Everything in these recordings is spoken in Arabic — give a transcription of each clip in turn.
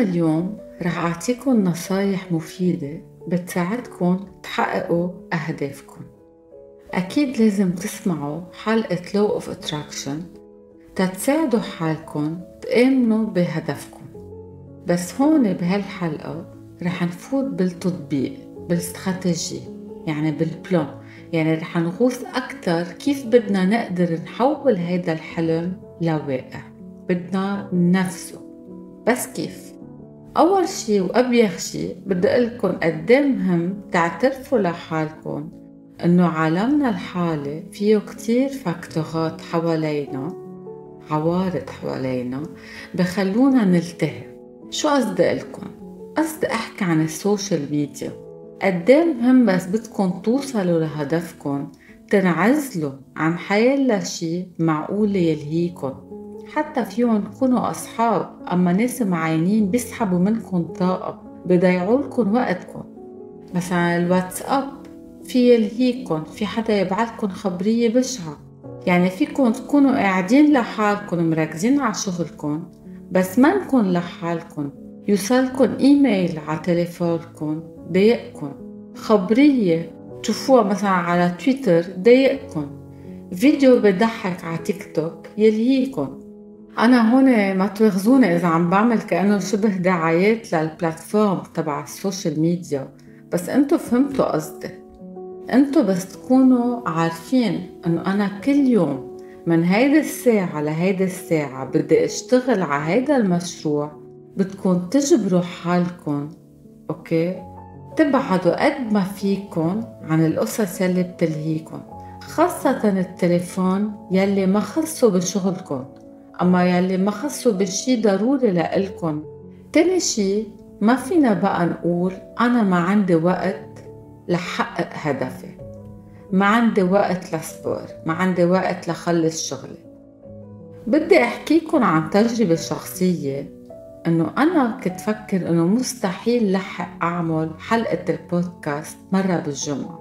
بحلقتنا اليوم رح أعطيكم نصايح مفيدة بتساعدكم تحققوا أهدافكم. أكيد لازم تسمعوا حلقة Law of Attraction تتساعدوا حالكم تآمنوا بهدفكم. بس هون بهالحلقة رح نفوت بالتطبيق بالاستراتيجي يعني بالبلان يعني رح نغوص أكتر كيف بدنا نقدر نحول هيدا الحلم لواقع بدنا نفسه بس كيف؟ أول شي وأبيخ شي بدي أقلكن قد مهم تعترفوا لحالكم إنه عالمنا الحالي فيه كتير فاكتورات حوالينا عوارض حوالينا بخلونا نلتهي. شو قصدي لكم؟ قصدي أحكي عن ال social media. قدام مهم بس بدكم توصلوا لهدفكم تنعزلوا عن حيلا شي معقول يلهيكم. حتى فيهم تكونوا أصحاب أما ناس معينين بيسحبوا منكم طاقة بيضيعوا وقتكم. مثلا الواتساب في يلهيكم في حدا يبعثكم خبرية بشعة. يعني فيكم تكونوا قاعدين لحالكم مركزين على شغلكم بس منكن لحالكم. يوصلكن إيميل على تليفونكم ضايقكن خبرية تشوفوها مثلا على تويتر ضايقكن فيديو بضحك على تيك توك يلهيكن أنا هون ما تواخذوني إذا عم بعمل كأنه شبه دعايات لل platform تبع ال social media بس أنتو فهمتوا قصدي. أنتو بس تكونوا عارفين إنه أنا كل يوم من هيدا الساعة لهيدا الساعة بدي أشتغل على هيدا المشروع بدكم تجبروا حالكم okay؟ تبعدوا قد ما فيكم عن القصص يلي بتلهيكم خاصة التليفون يلي ما خصوا بشغلكم. أما يلي ما خصوا بشي ضروري لإلكن. تاني شي ما فينا بقى نقول أنا ما عندي وقت لحقق هدفي. ما عندي وقت ل sport ما عندي وقت لخلص شغلي. بدي احكيكم عن تجربة شخصية إنه أنا كنت فكر إنه مستحيل لحق أعمل حلقة البودكاست مرة بالجمعة.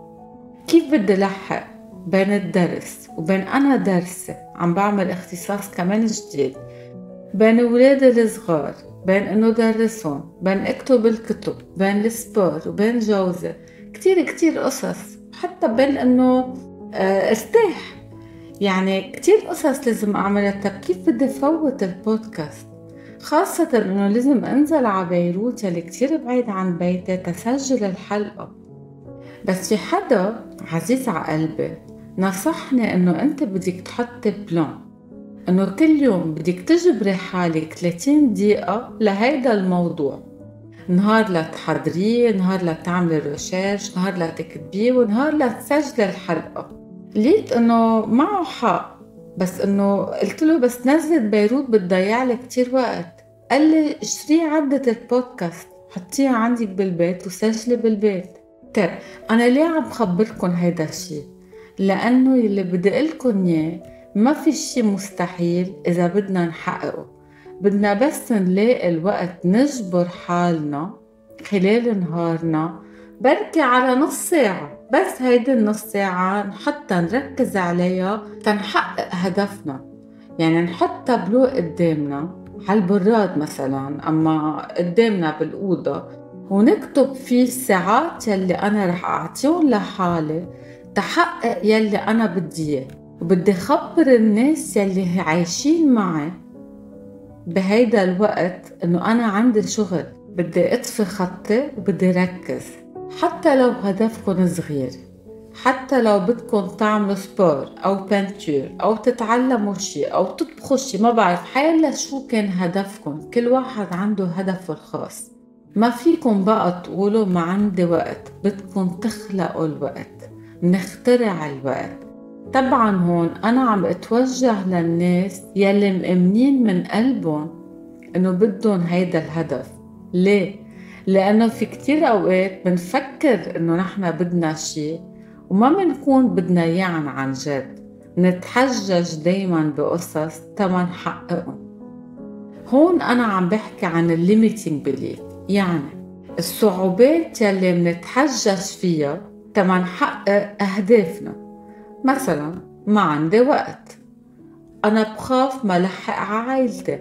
كيف بدي لحق؟ بين الدرس وبين أنا درسة عم بعمل اختصاص كمان جديد. بين ولادي الصغار بين إنه درسهم بين أكتب الكتب بين السبور وبين جوزي كتير كتير قصص حتى بين إنه آه، أرتاح. يعني كتير قصص لازم أعملها. طب كيف بدي فوت البودكاست؟ خاصة إنه لازم أنزل على بيروت يلي كتير بعيد عن بيتي تسجل الحلقة. بس في حدا عزيز على قلبي نصحني إنه أنت بدك تحطي plan إنه كل يوم بدك تجبري حالك 30 دقيقة لهيدا الموضوع. نهار لتحضريه نهار لتعملي research نهار لتكتبيه ونهار لتسجلي الحلقة. لقيت إنه معه حق بس إنه قلت له بس نزلت بيروت بتضيع لي كتير وقت. قال لي اشتري عدة البودكاست حطيها عندك بالبيت وسجلي بالبيت. طيب أنا ليه عم خبركن هيدا الشي؟ لأنه اللي بدي قلكن إياه ما في شي مستحيل إذا بدنا نحققه. بدنا بس نلاقي الوقت نجبر حالنا خلال نهارنا. بركي على نص ساعة بس هيدي النص ساعة نحطها نركز عليها تنحقق هدفنا. يعني نحط تابلو قدامنا على البراد مثلا أما قدامنا بالأوضة ونكتب فيه الساعات يلي أنا رح أعطيهم لحالي تحقق يلي أنا بدي إياه وبدي خبر الناس يلي عايشين معي. بهيدا الوقت إنه أنا عندي شغل بدي أطفي خطي وبدي ركز حتى لو هدفكم صغير حتى لو بدكم تعملوا سبور أو بنتور أو تتعلموا شيء أو تطبخوا شيء ما بعرف حيلا شو كان هدفكم كل واحد عنده هدفه الخاص. ما فيكم بقى تقولوا ما عندي وقت بدكم تخلقوا الوقت نخترع الوقت. طبعا هون أنا عم أتوجه للناس يلي مأمنين من قلبهم إنه بدهم هيدا الهدف. ليه؟ لأنه في كتير أوقات بنفكر إنه نحن بدنا شيء وما بنكون بدنا إياه عن جد. نتحجج دايما بقصص تما نحققهم هون أنا عم بحكي عن ال limiting belief يعني الصعوبات يلي منتحجج فيها تما نحقق أهدافنا. مثلا ما عندي وقت. أنا بخاف ما لحق عائلتي.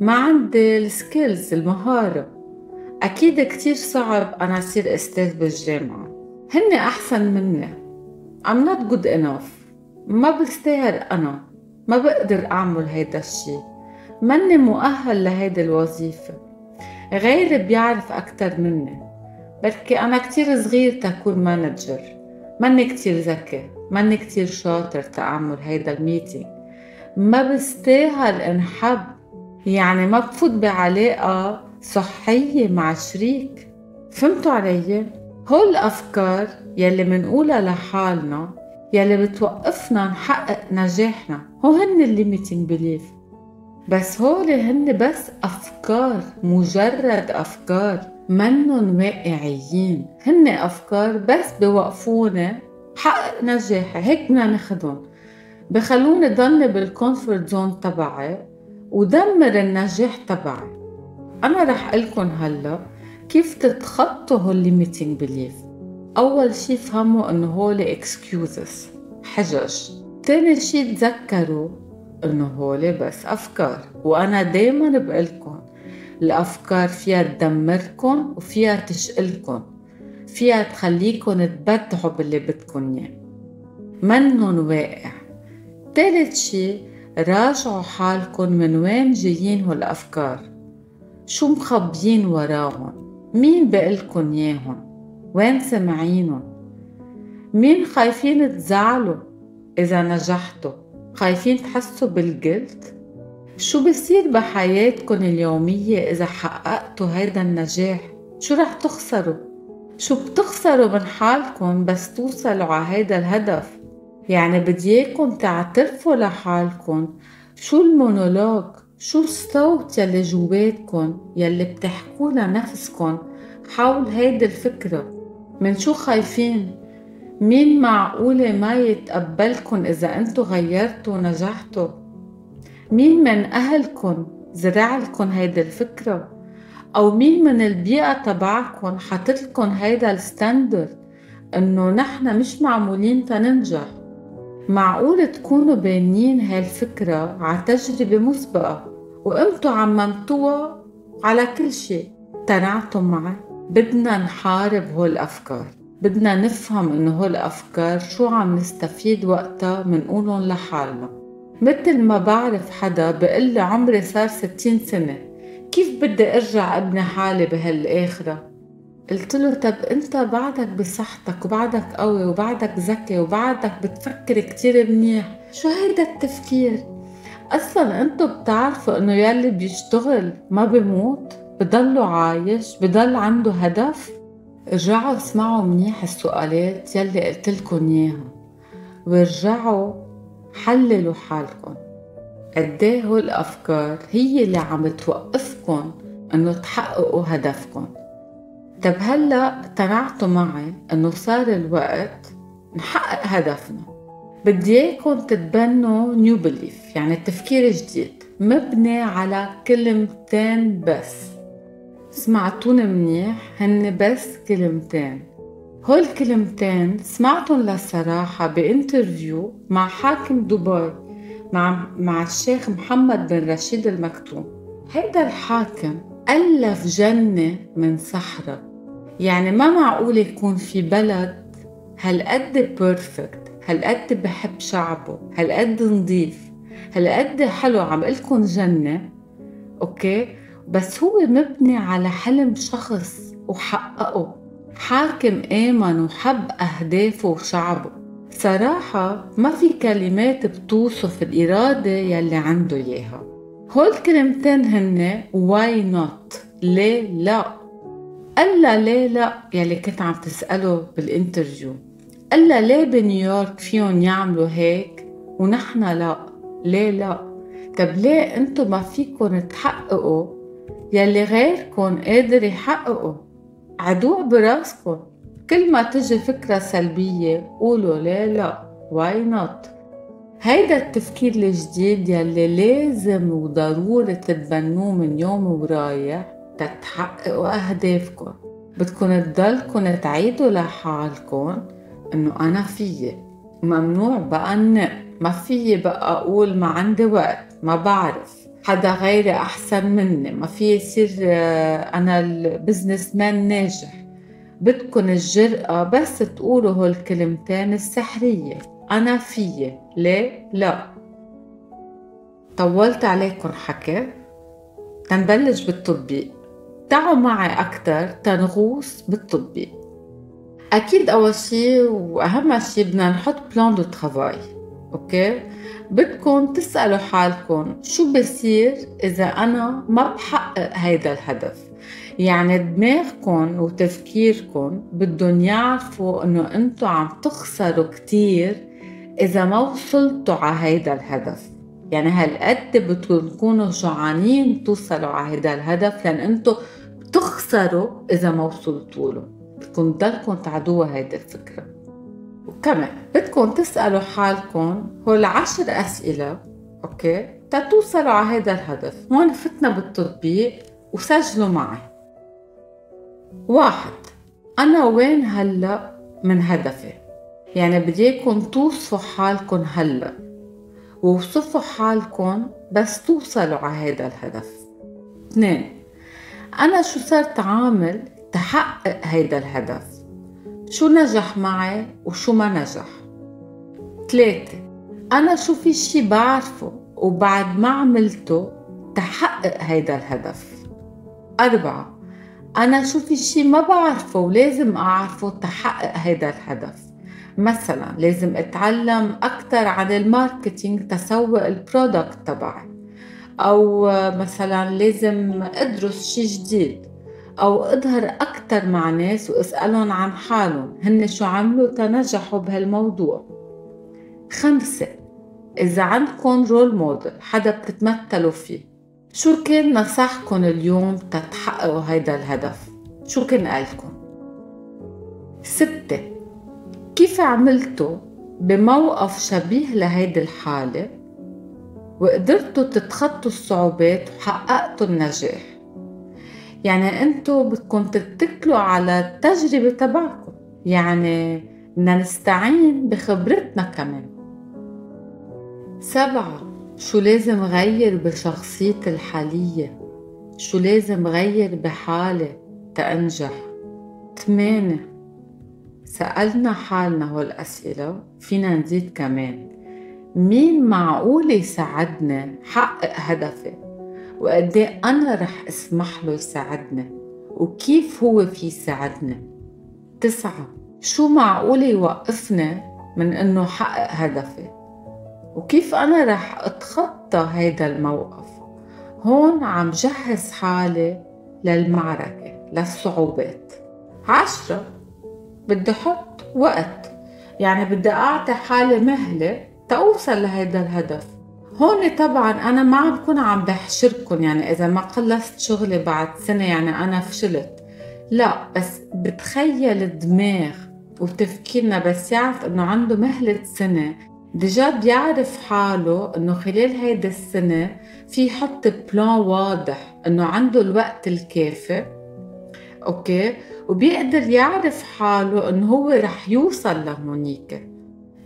ما عندي ال skills المهارة. أكيد كتير صعب أنا أصير أستاذ بالجامعة. هن أحسن مني. I'm not good enough. ما بستاهل أنا. ما بقدر أعمل هيدا الشي. ماني مؤهل لهيدي الوظيفة. غيري بيعرف أكتر مني. بركي أنا كتير صغير تكون manager ماني كتير ذكي. ماني كتير شاطر تأعمل هيدا ال meeting ما بستاهل انحب. يعني ما بفوت بعلاقة صحية مع شريك. فهمتوا علي؟ هول الأفكار يلي منقولها لحالنا يلي بتوقفنا نحقق نجاحنا. هو هن ال limiting belief بس هول هن بس أفكار مجرد أفكار منن واقعيين. هن أفكار بس بوقفونا. حقق نجاحي هيك بدنا ناخدهم. بخلوني ضلني بال comfort zone تبعي ودمر النجاح تبعي. أنا رح لكم هلا كيف تتخطوا هول limiting belief أول شي فهموا إنه هول excuses حجج. تاني شي تذكروا إنه هول بس أفكار. وأنا دايما بقلكن الأفكار فيها تدمركن وفيها تشقلكن فيها تخليكن تبدعوا باللي بدكن إياه. منن واقع. تالت شي راجعوا حالكن من وين جايين هالأفكار. شو مخبيين وراهم؟ مين بقلكن ياهن وين سمعينهم؟ مين خايفين تزعلوا إذا نجحتوا؟ خايفين تحسوا بالجلد؟ شو بصير بحياتكن اليومية إذا حققتوا هيدا النجاح؟ شو رح تخسروا؟ شو بتخسروا من حالكن بس توصلوا على هيدا الهدف؟ يعني بدي اياكم تعترفوا لحالكن. شو المونولوج؟ شو الصوت يلي جواتكن يلي بتحكوا لنفسكن حول هيدي الفكرة؟ من شو خايفين؟ مين معقولة ما يتقبلكن إذا أنتو غيرتوا ونجحتوا مين من أهلكن زرعلكن هيدي الفكرة؟ أو مين من البيئة تبعكن حاطتلكن هيدا الستاندرد إنه نحن مش معمولين تننجح؟ معقول تكونوا بانيين هالفكرة على تجربة مسبقة؟ وقمتوا عممتوها؟ على كل شيء. تنعتم معي. بدنا نحارب هول الأفكار. بدنا نفهم إنه هول الأفكار شو عم نستفيد وقتها منقولن لحالنا. مثل ما بعرف حدا بقول لي عمري صار ستين سنة كيف بدي أرجع أبني حالي بهالآخرة؟ قلت له طب أنت بعدك بصحتك وبعدك قوي وبعدك ذكي وبعدك بتفكر كتير منيح شو هيدا التفكير؟ أصلا أنتو بتعرفوا إنه يلي بيشتغل ما بيموت بضله عايش بضل عنده هدف؟ ارجعوا اسمعوا منيح السؤالات يلي قلت لكم إياها وارجعوا حللوا حالكم. قديه هول الأفكار هي اللي عم توقفكم إنه تحققوا هدفكم؟ طب هلأ اقتنعتوا معي إنه صار الوقت نحقق هدفنا؟ بدي إياكم تتبنوا new belief يعني تفكير جديد مبني على كلمتين بس. سمعتوني منيح هن بس كلمتين. هول كلمتين سمعتهم للصراحة ب interview مع حاكم دبي مع مع الشيخ محمد بن رشيد آل مكتوم. هيدا الحاكم ألف جنة من صحراء. يعني ما معقول يكون في بلد هالقد perfect هالقد بحب شعبه هالقد نظيف هالقد حلو عم لكم جنة. okay؟ بس هو مبني على حلم شخص وحققه حاكم آمن وحب أهدافه وشعبه. صراحة ما في كلمات بتوصف الإرادة يلي عنده إياها. هول كلمتين هن why not ليه لا؟ قال ليه لا؟ يلي كنت عم تسأله بال interview. قال ليه بنيويورك فيهم يعملوا هيك؟ ونحن لا. ليه لا؟ طب ليه انتو ما فيكن تحققوا يلي غيركن قادر يحققوا عدوع براسكن كل ما تجي فكرة سلبية قولوا ليه لا. why not هيدا التفكير الجديد يلي لازم وضروري تتبنوه من يوم ورايح تتحققوا أهدافكم. بدكن تضلكن تعيدوا لحالكم إنه أنا فيي. ممنوع بقى ما فيي بقى أقول ما عندي وقت. ما بعرف. حدا غيري أحسن مني. ما في يصير آه، أنا البزنس مان ناجح. بدكن الجرأة بس تقولوا هالكلمتين السحرية. أنا فيي. ليه؟ لا. طولت عليكم حكي. تنبلش بالتطبيق تعوا معي أكتر تنغوص بالتطبيق أكيد أول شي وأهم شي بدنا نحط plan de travail okay؟ بدكم تسألوا حالكم شو بصير إذا أنا ما بحقق هيدا الهدف؟ يعني دماغكم وتفكيركم بدهم يعرفوا إنه انتو عم تخسروا كتير إذا ما وصلتوا على هيدا الهدف. يعني هالقد بدكم تكونوا جوعانين توصلوا على هيدا الهدف لأن انتو بتخسروا إذا ما وصلتوا له. بدكم تضلكم تعدوها هيدي الفكرة. وكمان بدكم تسألوا حالكم هول عشر أسئلة أوكي؟ تتوصلوا على هيدا الهدف. هون فتنا بالتطبيق وسجلوا معي. واحد أنا وين هلأ من هدفي؟ يعني بدي اياكم توصفوا حالكم هلأ. ووصفوا حالكم بس توصلوا على هذا الهدف. اثنين أنا شو صرت عامل تحقق هيدا الهدف؟ شو نجح معي وشو ما نجح؟ ثلاثة أنا شو في شي بعرفه وبعد ما عملته تحقق هيدا الهدف. أربعة أنا شو في شي ما بعرفه ولازم أعرفه تحقق هيدا الهدف. مثلا لازم أتعلم أكثر عن ال marketing تسوق ال product تبعي. أو مثلا لازم أدرس شي جديد. أو أظهر أكثر مع ناس وأسألهم عن حالهم هن شو عملوا تنجحوا بهالموضوع خمسة إذا عندكم role model حدا بتتمثلوا فيه شو كان نصحكم اليوم تتحققوا هيدا الهدف؟ شو كان قالكم؟ ستة كيف عملتوا بموقف شبيه لهيدي الحالة وقدرتوا تتخطوا الصعوبات وحققتوا النجاح يعني انتو بدكم تتكلوا على التجربة تبعكم. يعني بدنا نستعين بخبرتنا كمان. سبعة شو لازم غير بشخصيتي الحالية؟ شو لازم غير بحالي تأنجح؟ ثمانية سألنا حالنا هالأسئلة فينا نزيد كمان. مين معقول يساعدني حقق هدفي؟ وقد إيه أنا رح أسمح له يساعدني وكيف هو في يساعدني تسعة شو معقول يوقفني من إنه حقق هدفي؟ وكيف أنا رح أتخطى هيدا الموقف؟ هون عم جهز حالي للمعركة للصعوبات. عشرة بدي أحط وقت يعني بدي أعطي حالي مهلة تأوصل لهيدا الهدف. هون طبعا أنا ما عم بكون عم بحشركن يعني إذا ما خلصت شغلي بعد سنة يعني أنا فشلت. لا بس بتخيل الدماغ وتفكيرنا بس يعرف إنه عنده مهلة سنة. déjà بيعرف حاله إنه خلال هيدا السنة في يحط plan واضح إنه عنده الوقت الكافي okay؟ وبيقدر يعرف حاله إنه هو رح يوصل لهونيك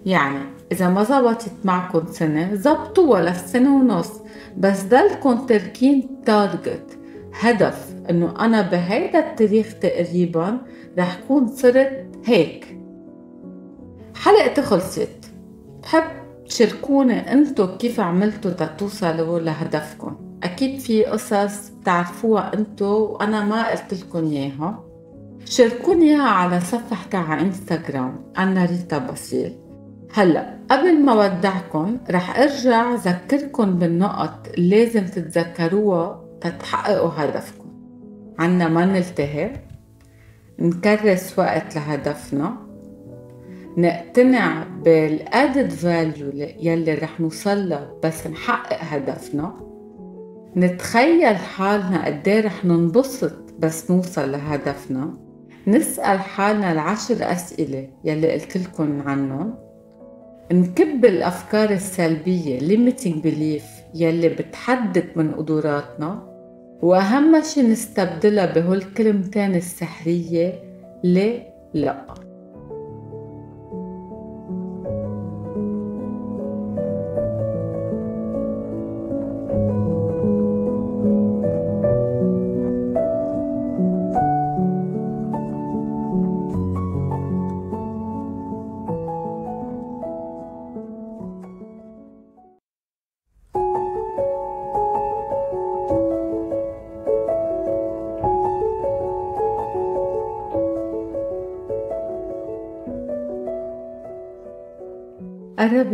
يعني إذا ما زبطت معكم سنة زبطوها لسنة ونص. بس ضلكم تركين target هدف إنه أنا بهيدا التاريخ تقريبا رح كون صرت هيك. حلقتي خلصت بحب تشاركوني أنتو كيف عملتوا تتوصلوا لهدفكم. أكيد في قصص بتعرفوها أنتو وأنا ما قلت لكم إياها. شاركوني على صفحتي على انستغرام أنا ريتا بصير. هلا قبل ما ودعكم رح ارجع ذكركم بالنقط اللي لازم تتذكروها تتحققوا هدفكم. عنا ما نلتهي نكرس وقت لهدفنا نقتنع بالادد فاليو يلي رح نوصل بس نحقق هدفنا نتخيل حالنا قد إيه رح ننبسط بس نوصل لهدفنا نسأل حالنا العشر أسئلة يلي قلت لكم عنهم. نكب الأفكار السلبية limiting belief يلي بتحدد من قدراتنا. وأهم شي نستبدلها بهالكلمتين السحرية ليه؟ لأ.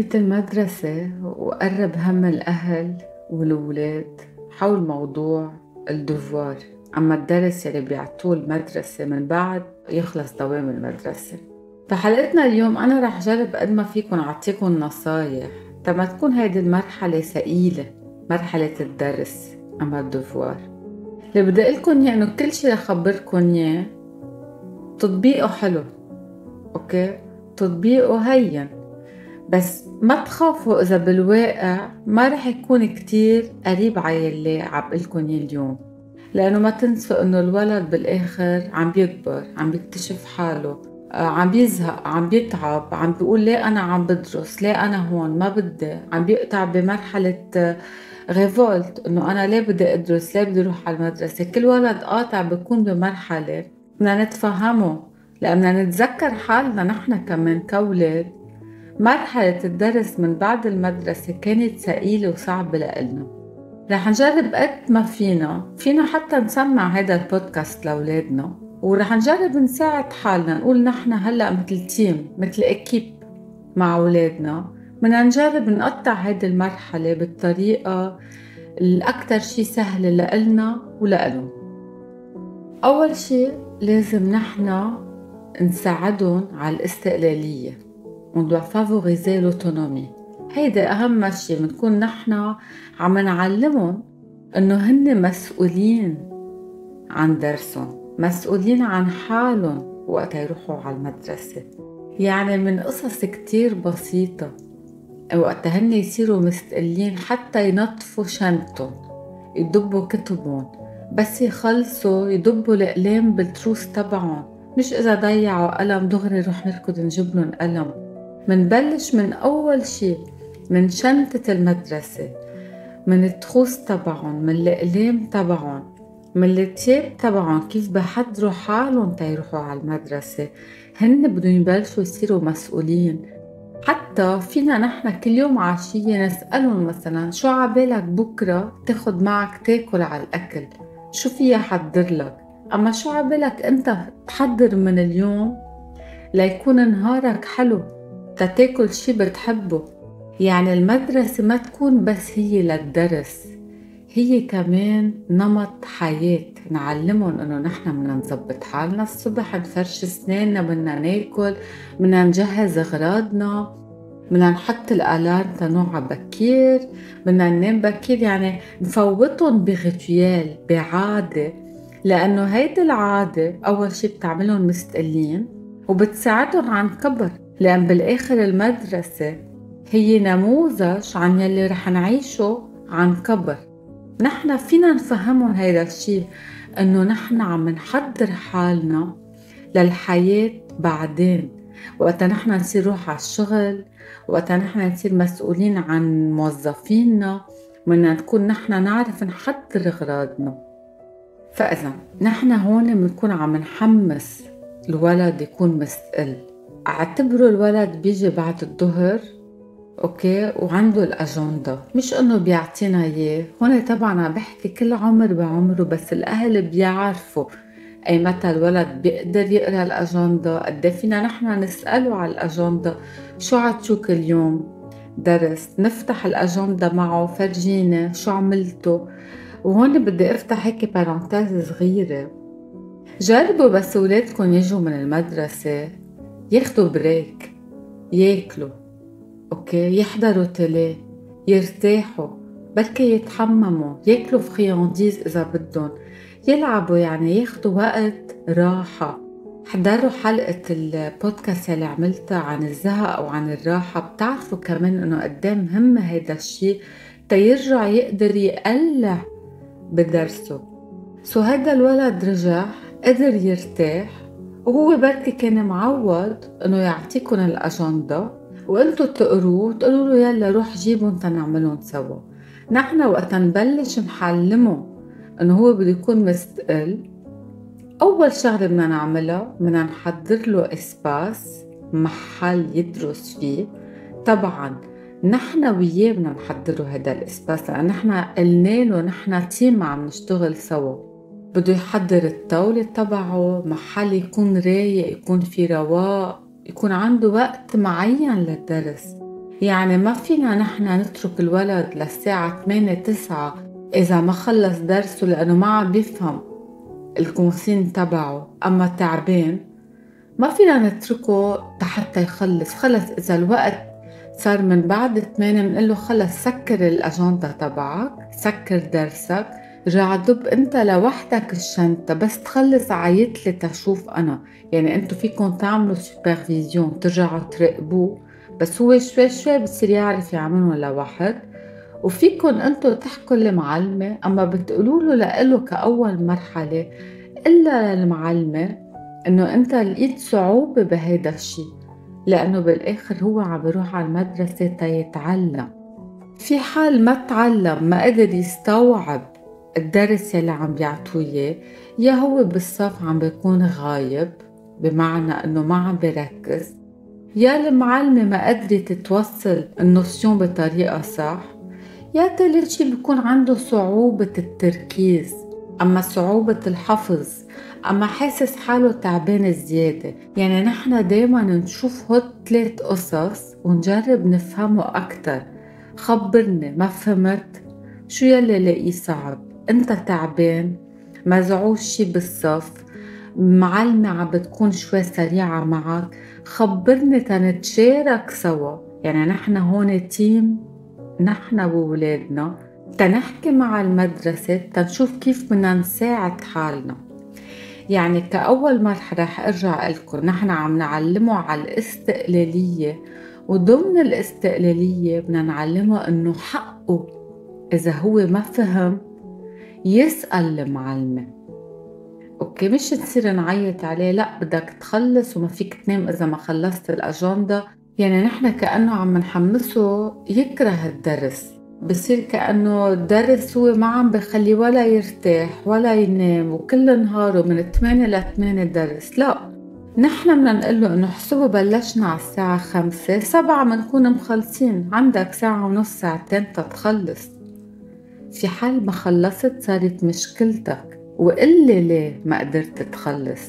قربت المدرسة وقرب هم الأهل والولاد حول موضوع الدوفوار. أما الدرس يلي بيعطوه المدرسة من بعد يخلص دوام المدرسة. فحلقتنا اليوم أنا رح جرب قد ما فيكن أعطيكم نصايح. تما تكون هيدي المرحلة ثقيلة مرحلة الدرس أما الدوفوار. اللي بدي إياه إنه كل شي رح خبركن إياه تطبيقه حلو أوكي؟ تطبيقه هين. بس ما تخافوا إذا بالواقع ما رح يكون كتير قريب على اللي عم لكم اليوم. لأنه ما تنسوا إنه الولد بالآخر عم بيكبر عم بيكتشف حاله آه، عم بيزهق عم بيتعب عم بيقول ليه أنا عم بدرس ليه أنا هون ما بدي. عم بيقطع بمرحلة ريفولت آه، إنه أنا ليه بدي أدرس ليه بدي أروح على المدرسة. كل ولد قاطع بيكون بمرحلة بدنا نتفهمه لأننا نتذكر حالنا نحن كمان كولاد مرحلة الدرس من بعد المدرسة كانت ثقيلة وصعبة لإلنا. رح نجرب قد ما فينا. فينا حتى نسمع هذا البودكاست لأولادنا. ورح نجرب نساعد حالنا. نقول نحن هلأ مثل تيم مثل اكيب مع أولادنا. بدنا نجرب نقطع هيدي المرحلة بالطريقة الأكثر شي سهلة لإلنا ولإلهم. أول شي لازم نحن نساعدهم على الاستقلالية. Doit favoriser l'autonomie. هيدا أهم شي بنكون نحن عم نعلمهم إنه هن مسؤولين عن درسهم مسؤولين عن حالهم وقت يروحوا على المدرسة. يعني من قصص كتير بسيطة. وقت هن يصيروا مستقلين حتى ينظفوا شنطهم يدبوا كتبهم بس يخلصوا يدبوا الأقلام بالتروس تبعهم. مش إذا ضيعوا قلم دغري نروح نركض نجيب لهم قلم. منبلش من أول شي من شنطة المدرسة من التخوص تبعهم من الأقلام تبعهم من التياب تبعهم كيف بحضروا حالهم تيروحوا على المدرسة. هن بدهم يبلشوا يصيروا مسؤولين. حتى فينا نحن كل يوم عشية نسألهم مثلا شو عبالك بكرة تاخد معك تاكل على الأكل؟ شو فيها حضر لك؟ أما شو عبالك أنت تحضر من اليوم؟ ليكون نهارك حلو. تتاكل شي بتحبه. يعني المدرسة ما تكون بس هي للدرس هي كمان نمط حياة. نعلمهم إنه نحن بدنا نظبط حالنا الصبح نفرش أسناننا بدنا ناكل بدنا نجهز أغراضنا بدنا نحط الألارم تنوع بكير بدنا ننام بكير. يعني نفوتهم بغتيال بعادة. لأنه هيدي العادة أول شي بتعملهم مستقلين وبتساعدهم عن كبر. لأن بالآخر المدرسة هي نموذج عن يلي رح نعيشه عن كبر نحن فينا نفهمهم هيدا الشيء إنه نحن عم نحضر حالنا للحياة بعدين. وقتا نحن نصير نروح على الشغل وقتا نحن نصير مسؤولين عن موظفينا بدنا نكون نحن نعرف نحضر أغراضنا. فإذا نحن هون بنكون عم نحمس الولد يكون مستقل اعتبروا الولد بيجي بعد الظهر أوكي؟ وعنده الاجندا مش إنه بيعطينا إياه. هون طبعا عم بحكي كل عمر بعمره بس الأهل بيعرفوا أي متى الولد بيقدر يقرأ الاجندا قد إيه فينا نحن نسأله على الاجندا شو عطوك اليوم درس. نفتح الاجندا معه فرجينا شو عملتوا وهون بدي أفتح هيك parenthèse صغيرة. جربوا بس ولادكم يجوا من المدرسة. ياخدوا break ياكلوا okay؟ يحضروا télé يرتاحوا بركي يتحمموا ياكلوا friandises إذا بدهم. يلعبوا يعني ياخدوا وقت راحة. حضروا حلقة البودكاست اللي عملتها عن الزهق وعن الراحة. بتعرفوا كمان إنه قد إيه مهم هيدا الشيء تيرجع يقدر يقلع بدرسه. سو هيدا الولد رجع قدر يرتاح. وهو بركي كان معود إنه يعطيكم الاجندا وأنتو تقروه وتقولوا له يلا روح جيبهم تنعملهم سوا. نحن وقت نبلش نحلمه إنه هو بده يكون مستقل. أول شغلة بدنا نعملها بدنا نحضر له إسباس محل يدرس فيه. طبعا نحن وياه بدنا نحضره هذا الإسباس لأن نحن قلنا له نحن تيم عم نشتغل سوا. بده يحضر الطاولة تبعه محل يكون رايق يكون في رواق يكون عنده وقت معين للدرس. يعني ما فينا نحن نترك الولد للساعة 8 9 إذا ما خلص درسه لأنه ما عم بيفهم ال consigne تبعه. أما تعبان ما فينا نتركه حتى يخلص. خلص إذا الوقت صار من بعد 8 بنقول له خلص سكر الأجندة تبعك سكر درسك رجع ضب انت لوحدك الشنطة بس تخلص عيط تشوف أنا. يعني انتو فيكم تعملوا supervision ترجعوا تراقبوه. بس هو شوي شوي بصير يعرف يعملهم لوحد. وفيكم انتو تحكوا المعلمة أما بتقولوا له لإله كأول مرحلة إلا للمعلمة إنه انت لقيت صعوبة بهيدا الشي. لأنه بالآخر هو عم بيروح على المدرسة تيتعلم. في حال ما تعلم ما قدر يستوعب الدرس يلي عم بيعطوه إياه يا هو بالصف عم بيكون غايب بمعنى إنه ما عم بيركز. يا المعلمة ما قدرت توصل النوسيون بطريقة صح يا تالت شي بيكون عنده صعوبة التركيز. أما صعوبة الحفظ أما حاسس حاله تعبان زيادة. يعني نحن دايما نشوف هاد ثلاث قصص ونجرب نفهمه أكتر. خبرني ما فهمت؟ شو يلي لاقيه صعب؟ انت تعبان مزعوج شي بالصف معلمة عم بتكون شوي سريعة معك خبرني تنتشارك سوا. يعني نحن هون تيم نحن وولادنا تنحكي مع المدرسة تنشوف كيف بدنا نساعد حالنا. يعني كأول مرحلة رح أرجع لكم نحن عم نعلمه على الاستقلالية وضمن الاستقلالية بدنا نعلمه إنه حقه إذا هو ما فهم يسأل المعلمة. أوكي مش تصير نعيط عليه لا بدك تخلص وما فيك تنام إذا ما خلصت الأجندة. يعني نحن كأنه عم نحمسه يكره الدرس. بصير كأنه الدرس هو ما عم بخليه ولا يرتاح ولا ينام وكل نهاره من 8 ل 8 درس. لا نحن بدنا نقول له إنه حسبه بلشنا على الساعة خمسة سبعة بنكون مخلصين عندك ساعة ونص ساعتين تتخلص. في حال ما خلصت صارت مشكلتك وقلي ليه ما قدرت تخلص؟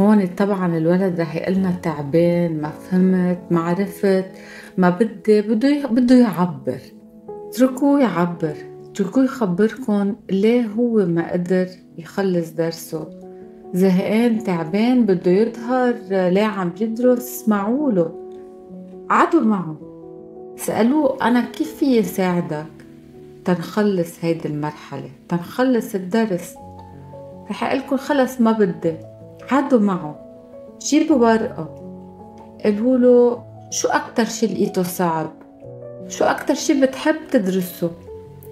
هون طبعا الولد رح يقلنا تعبان ما فهمت ما عرفت ما بدي بده بده يعبر. اتركوه يعبر اتركوه يخبركن ليه هو ما قدر يخلص درسه. زهقان تعبان بده يظهر ليه عم يدرس اسمعوا له قعدوا معه. سألوه أنا كيف في ساعدك تنخلص هيدي المرحلة تنخلص الدرس. رح أقلكن خلص ما بدي. عادوا معه. جيبوا ورقة. قالوا شو أكتر شي لقيته صعب؟ شو أكتر شي بتحب تدرسه؟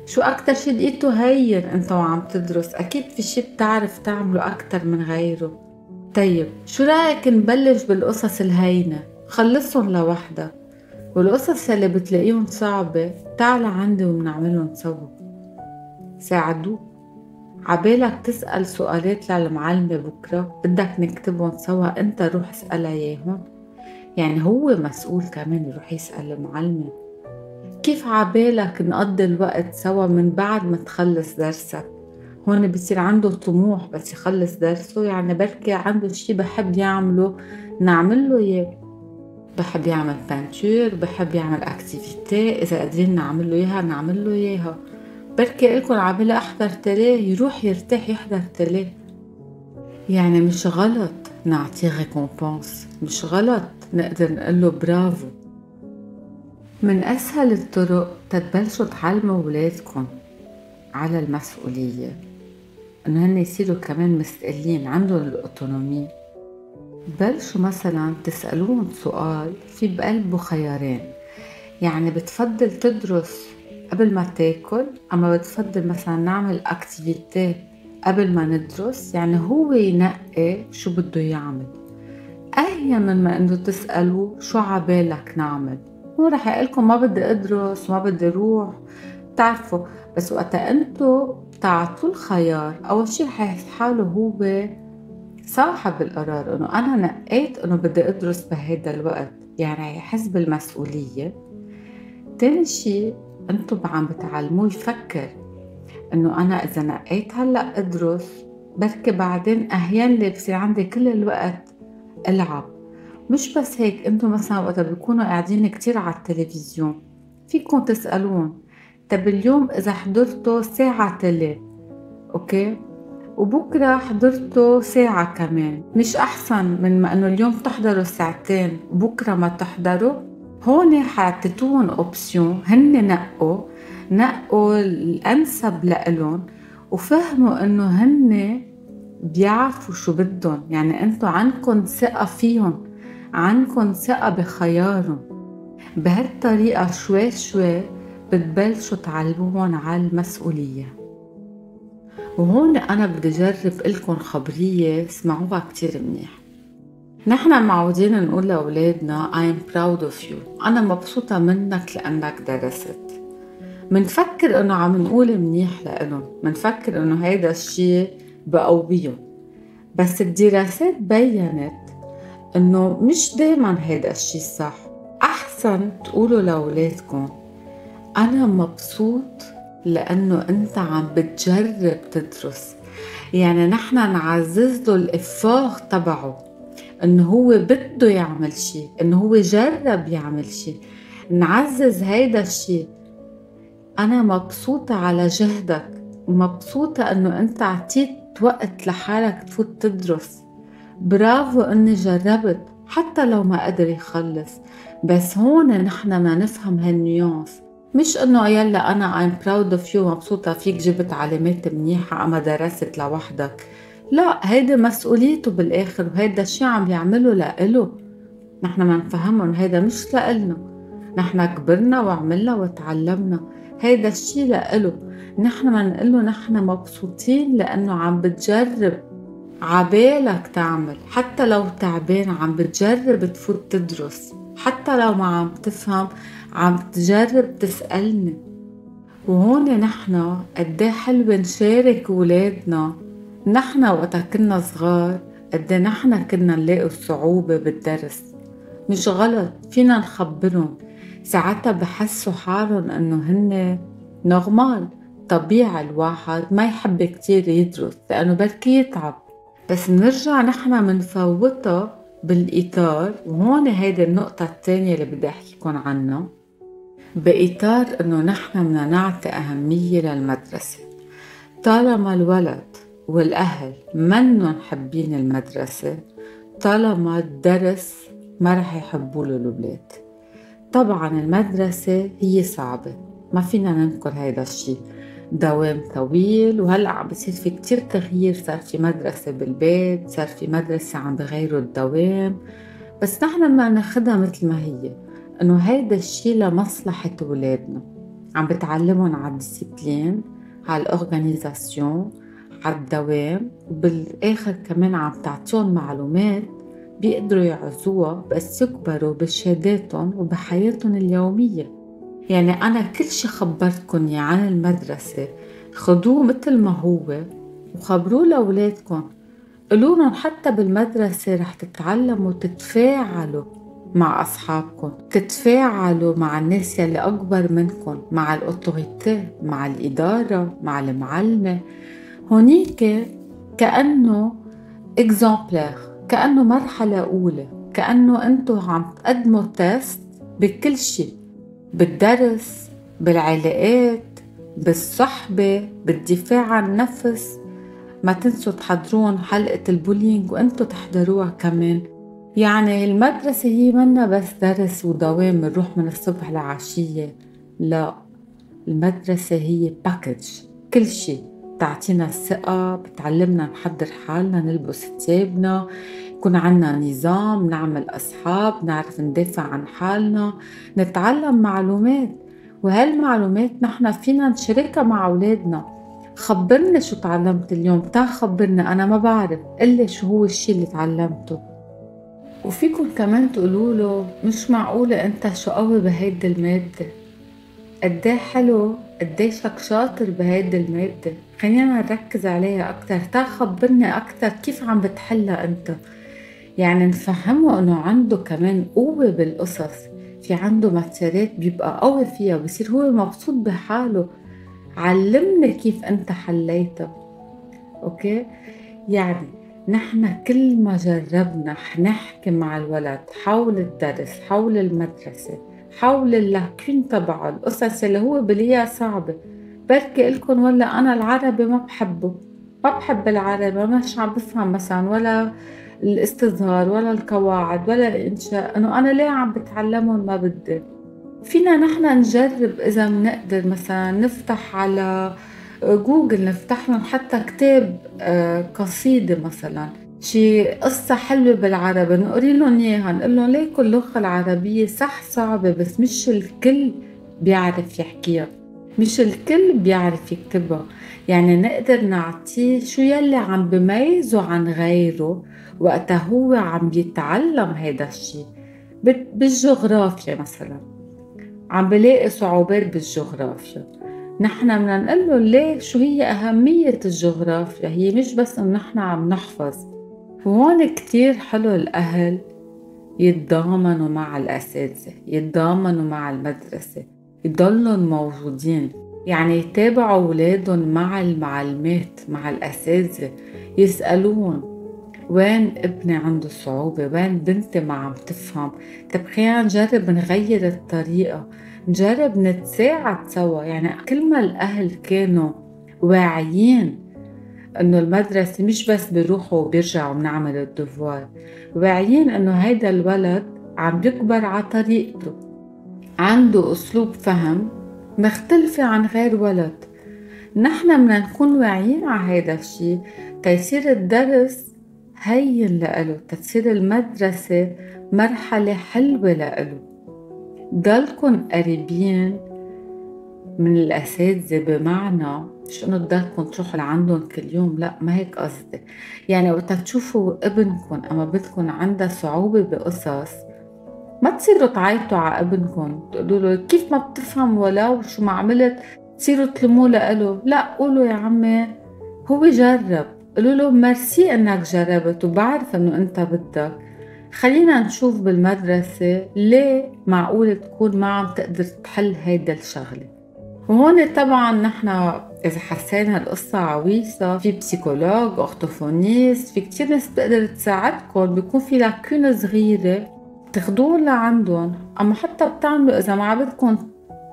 شو أكتر شي لقيته هين أنت وعم تدرس؟ أكيد في شي بتعرف تعمله أكتر من غيره. طيب شو رأيك نبلش بالقصص الهينة؟ خلصهم لوحدك. والقصص اللي بتلاقيهم صعبة تعال عندي وبنعملهم سوا. ساعدوه عبالك تسأل سؤالات للمعلمة بكرة. بدك نكتبهم سوا. انت روح اسألها إياهم. يعني هو مسؤول كمان يروح يسأل المعلمة كيف عبالك نقضي الوقت سوا من بعد ما تخلص درسك؟ هون بصير عنده طموح بس يخلص درسه. يعني بركي عنده شي بحب يعمله نعمل له إياه. بحب يعمل peinture بحب يعمل activité إذا قادرين نعمل له إياها نعمل له إياها. بركي لكم عاملة أحضر télé يروح يرتاح يحضر télé يعني مش غلط نعطيه récompense مش غلط نقدر نقول له برافو من أسهل الطرق تتبلشوا تعلموا ولادكم على المسؤولية. انه هن يصيروا كمان مستقلين عندهم ال autonomie بلشوا مثلا تسألوهم سؤال في بقلبه خيارين. يعني بتفضل تدرس قبل ما تاكل أما بتفضل مثلا نعمل activité قبل ما ندرس؟ يعني هو ينقي شو بده يعمل. أهين من ما إنه تسألوا شو عبالك نعمل. هو رح يقلكم ما بدي أدرس ما بدي أروح بتعرفوا بس وقتا أنتو تعطوا الخيار. أول شي رح يحس حاله هو صاحب القرار إنه أنا نقيت إنه بدي أدرس بهيدا الوقت يعني يحس بالمسؤولية تاني شي أنتم عم بتعلموه يفكر إنه أنا إذا نقيت هلأ أدرس بركي بعدين أحيانا بصير عندي كل الوقت ألعب. مش بس هيك إنتم مثلا وقت بيكونوا قاعدين كتير على التلفزيون فيكم تسألون طب اليوم إذا حضرتوا ساعة télé okay؟ وبكرة حضرتوا ساعة كمان. مش أحسن من ما إنه اليوم تحضروا ساعتين وبكرة ما تحضروا. هون هون أعطيتوهم option هن نقوا نقوا الأنسب لإلهم وفهموا إنه هن بيعرفوا شو بدهم. يعني انتو عندكم ثقة فيهم عندكم ثقة بخيارهم. بهالطريقة شوي شوي بتبلشوا تعلموهم على المسؤولية وهون أنا بدي جرب لكم خبرية اسمعوها كتير منيح. نحن معودين نقول لأولادنا I'm proud of you. أنا مبسوطة منك لأنك درست. منفكر إنه عم نقول منيح لإلهم. منفكر إنه هيدا الشي بقويهم. بس الدراسات بينت إنه مش دايما هيدا الشي صح. أحسن تقولوا لأولادكم أنا مبسوط لأنه أنت عم بتجرب تدرس. يعني نحن نعزز له الإفاق تبعه إنه هو بده يعمل شي إنه هو جرب يعمل شي. نعزز هيدا الشي. أنا مبسوطة على جهدك ومبسوطة إنه أنت عطيت وقت لحالك تفوت تدرس. برافو إني جربت حتى لو ما قدر يخلص. بس هون نحن ما نفهم هالنيونس. مش إنه يلا أنا I'm proud of you مبسوطة فيك جبت علامات منيحة أما درست لوحدك. لا هيدا مسؤوليته بالآخر وهيدا الشيء عم يعمله لإله. نحن ما نفهمهم هيدا مش لإلنا. نحن كبرنا وعملنا وتعلمنا هيدا الشيء لإله. نحن ما نقله نحن مبسوطين لأنه عم بتجرب عبالك تعمل. حتى لو تعبان عم بتجرب تفوت تدرس. حتى لو ما عم تفهم عم تجرب تسألني. وهون نحن قديه حلو نشارك ولادنا. نحن وقتا كنا صغار قديه نحن كنا نلاقي صعوبة بالدرس. مش غلط فينا نخبرهم. ساعتها بحسوا حالهم إنه هن نورمال. طبيعي الواحد ما يحب كتير يدرس لأنه بركي يتعب. بس منرجع نحن منفوتها بالإطار. وهون هيدي النقطة الثانية اللي بدي أحكيكم عنها. بإطار إنه نحن بدنا نعطي أهمية للمدرسة. طالما الولد والأهل منهم حابين المدرسة طالما الدرس ما رح يحبوا له الولاد. طبعا المدرسة هي صعبة ما فينا ننكر هيدا الشيء. دوام طويل وهلأ عم بصير في كتير تغيير. صار في مدرسة بالبيت صار في مدرسة عم بغيروا الدوام. بس نحن ما ناخدها مثل ما هي. إنه هيدا الشيء لمصلحة ولادنا عم بتعلمهم على ال discipline على ال organisation على الدوام وبالآخر كمان عم تعطيهم معلومات بيقدروا يعزوها بس يكبروا بشهاداتهم وبحياتهم اليومية. يعني أنا كل شي خبرتكن عن المدرسة خدوه مثل ما هو وخبروه لأولادكم قولولن حتى بالمدرسة رح تتعلموا تتفاعلوا مع أصحابكم. تتفاعلوا مع الناس يلي أكبر منكم مع الأوتوريتي مع الإدارة مع المعلمة. هونيك كأنه exemplaire كأنه مرحلة أولى كأنه أنتو عم تقدموا test بكل شيء بالدرس بالعلاقات بالصحبة بالدفاع عن النفس ما تنسوا تحضرون حلقة ال bullying وأنتوا تحضروها كمان. يعني المدرسة هي منا بس درس ودوام نروح من الصبح لعشية. لا المدرسة هي باكج كل شي بتعطينا الثقة بتعلمنا نحضر حالنا نلبس ثيابنا يكون عنا نظام نعمل أصحاب نعرف ندافع عن حالنا نتعلم معلومات. وهالمعلومات نحن فينا نشاركها مع أولادنا. خبرني شو تعلمت اليوم. تا خبرني؟ أنا ما بعرف قلي شو هو الشي اللي تعلمته. وفيكم كمان تقولوا له مش معقولة أنت شو قوي بهيدي المادة؟ قديه حلو؟ قديشك شاطر بهيدي المادة؟ خلينا نركز عليها أكتر تا خبرني أكتر كيف عم بتحلها أنت؟ يعني نفهمه إنه عنده كمان قوة بالقصص في عنده ماتيرات بيبقى قوي فيها بصير هو مبسوط بحاله. علمني كيف أنت حليتها. أوكي؟ يعني نحن كل ما جربنا نحكي مع الولد حول الدرس حول المدرسة حول اللاكون تبعه القصص اللي هو بليها صعبة. بركي لكم ولا أنا العربي ما بحبه. ما بحب العربي مش عم بفهم مثلا ولا الاستظهار ولا القواعد ولا الإنشاء إنه أنا ليه عم بتعلمهم ما بدي؟ فينا نحن نجرب إذا بنقدر مثلا نفتح على جوجل نفتح لهم حتى كتاب آه، قصيدة مثلا. شي قصة حلوة بالعربي نقري لهم إياها نقول لهم ليكوا اللغة العربية صح صعبة بس مش الكل بيعرف يحكيها. مش الكل بيعرف يكتبها. يعني نقدر نعطيه شو يلي عم بميزه عن غيره وقتها هو عم يتعلم هيدا الشي. بالجغرافيا مثلا. عم بلاقي صعوبات بالجغرافيا. نحن بدنا نقول له ليه؟ شو هي أهمية الجغرافيا؟ هي مش بس إنه نحن عم نحفظ. وهون كتير حلو الأهل يتضامنوا مع الأساتذة يتضامنوا مع المدرسة يضلوا موجودين. يعني يتابعوا أولادهم مع المعلمات مع الأساتذة يسألون وين ابني عنده صعوبة؟ وين بنتي ما عم تفهم؟ طب خلينا نجرب نغير الطريقة. نجرب نتساعد سوا. يعني كل ما الأهل كانوا واعيين إنه المدرسة مش بس بيروحوا وبيرجعوا بنعمل الدفوار واعيين إنه هيدا الولد عم يكبر على طريقته. عنده أسلوب فهم مختلفة عن غير ولد. نحن بدنا نكون واعيين على هيدا الشيء تيصير الدرس هين لإله تصير المدرسة مرحلة حلوة لإله. ضلكن قريبين من الأساتذة بمعنى مش إنه تضلكن تروحوا لعندهم كل يوم لا ما هيك قصدي. يعني وقت تشوفوا ابنكم أما بنتكم عندها صعوبة بقصص ما تصيروا تعيطوا على ابنكم تقولوا له كيف ما بتفهم ولا وشو ما عملت تصيروا تلموه لإله لا قولوا يا عمي هو جرب. قولوا له ميرسي إنك جربت وبعرف إنه أنت بدك. خلينا نشوف بالمدرسة ليه معقول تكون ما عم تقدر تحل هيدا الشغلة. وهون طبعا نحن إذا حسينا القصة عويصة في بسيكولوج أختوفونيست في كتير ناس بتقدر تساعدكم بيكون في لاكونة صغيرة تاخدوهم لعندهم. أما حتى بتعملوا إذا ما بدكم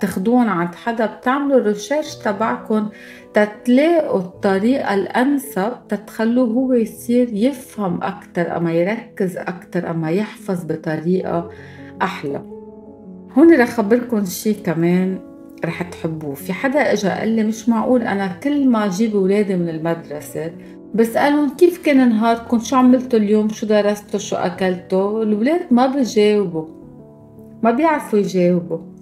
تاخدوهم عند حدا بتعملوا الريسيرش تبعكم تتلاقوا الطريقة الأنسب تتخلوه هو يصير يفهم أكتر أما يركز أكتر أما يحفظ بطريقة أحلى. هون رح أخبركم شي كمان رح تحبوه. في حدا اجى قال لي مش معقول أنا كل ما أجيب أولادي من المدرسة بسألهم كيف كان نهاركم شو عملتوا اليوم شو درستوا شو اكلتوا الأولاد ما بيجاوبوا ما بيعرفوا يجاوبوا.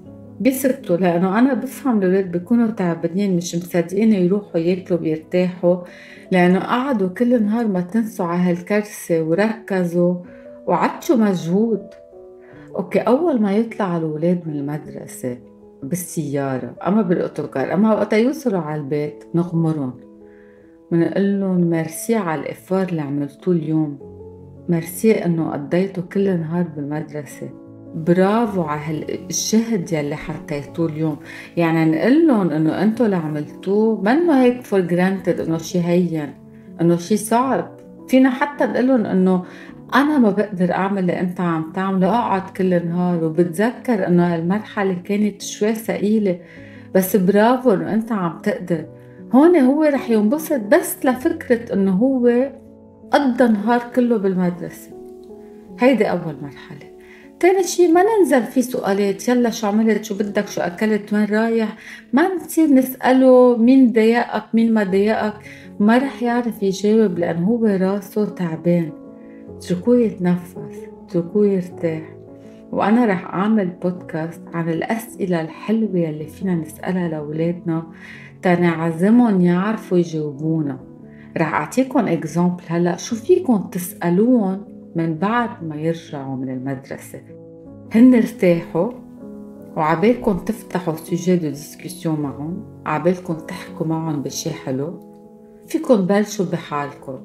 بيسكتوا لأنه أنا بفهم الولاد بيكونوا تعبانين مش مصدقين يروحوا ياكلوا بيرتاحوا لأنه قعدوا كل نهار ما تنسوا على هالكرسي وركزوا وعطيوا مجهود. OK أول ما يطلع الولاد من المدرسة بالسيارة أما بال autocar أما وقت يوصلوا على البيت نغمرهم منقول لهم ميرسي على ال effort اللي عملتوه اليوم ميرسي إنه قضيتوا كل نهار بالمدرسة. برافو على هالجهد يلي حطيتوه اليوم. يعني نقول لهم إنه أنتم اللي عملتوه منه take for granted إنه شيء هين إنه شيء صعب. فينا حتى نقول لهم إنه أنا ما بقدر أعمل اللي أنت عم تعمله أقعد كل نهار وبتذكر إنه هالمرحلة كانت شوي ثقيلة بس برافو إنه أنت عم تقدر. هون هو رح ينبسط بس لفكرة إنه هو قضى نهار كله بالمدرسة. هيدي أول مرحلة. تاني شي ما ننزل في سؤالات. يلا شو عملت؟ شو بدك؟ شو أكلت؟ وين رايح؟ ما نصير نسأله مين ضايقك مين ما ضايقك. ما رح يعرف يجاوب لأنه هو راسه تعبان. اتركوه يتنفس اتركوه يرتاح. وأنا رح أعمل بودكاست عن الأسئلة الحلوة اللي فينا نسألها لأولادنا. تنعزمهم يعرفوا يجاوبونا. رح أعطيكم إكزامبل هلأ. شو فيكم تسألون؟ من بعد ما يرجعوا من المدرسة. هن ارتاحوا وعبالكم تفتحوا sujet de discussion معهم عبالكم تحكوا معهم بشي حلو فيكم بلشوا بحالكم.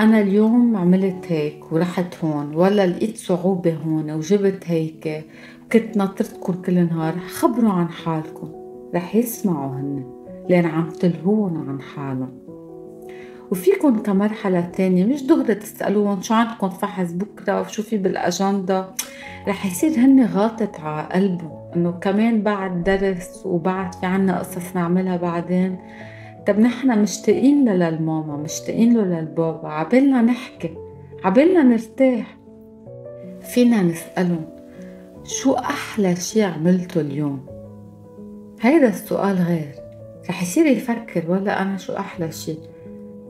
أنا اليوم عملت هيك ورحت هون ولا لقيت صعوبة هون وجبت هيك. كنت ناطرتكم كل نهار خبروا عن حالكم. رح يسمعوا هن لأن عم تلهون عن حالهم. وفيكم كمرحلة تانية مش دغري تسألوهم شو عندكم فحص بكرة وشو في بالأجندة. رح يصير هن غاطت على قلبه إنه كمان بعد درس وبعد في عنا قصص نعملها بعدين. طب نحن مشتاقين للماما مشتاقين له للبابا عبالنا نحكي عبالنا نرتاح. فينا نسألهم شو أحلى شي عملته اليوم؟ هيدا السؤال غير رح يصير يفكر ولا أنا شو أحلى شي؟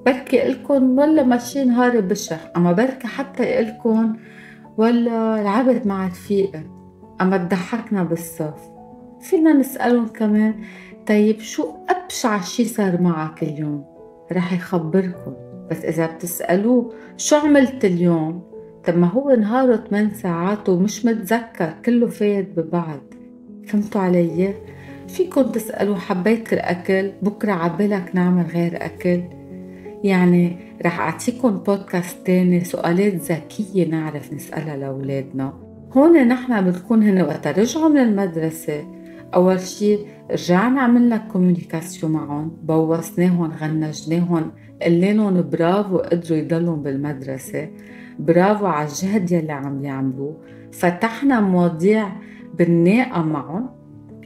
بركي إلكن ولا ماشي نهاري بشع أما بركي حتى إلكن ولا لعبت مع رفيقة أما تضحكنا بالصف فينا نسألهم كمان طيب شو أبشع شي صار معك اليوم؟ رح يخبركم. بس إذا بتسألوه شو عملت اليوم؟ طب ما هو نهاره 8 ساعات ومش متذكر كله فايت ببعض. فهمتوا علي؟ فيكم تسألوا حبيت الأكل بكرة عبالك نعمل غير أكل. يعني رح أعطيكم بودكاست تاني سؤالات ذكية نعرف نسألها لأولادنا. هون نحن بنكون هن وقت رجعوا من المدرسة أول شي رجعنا عملنا كوميونيكاسيون معهم بوصناهم غنجناهم قلناهم برافو قدروا يضلوا بالمدرسة برافو على الجهد يلي عم يعملوه. فتحنا مواضيع بناقة معهم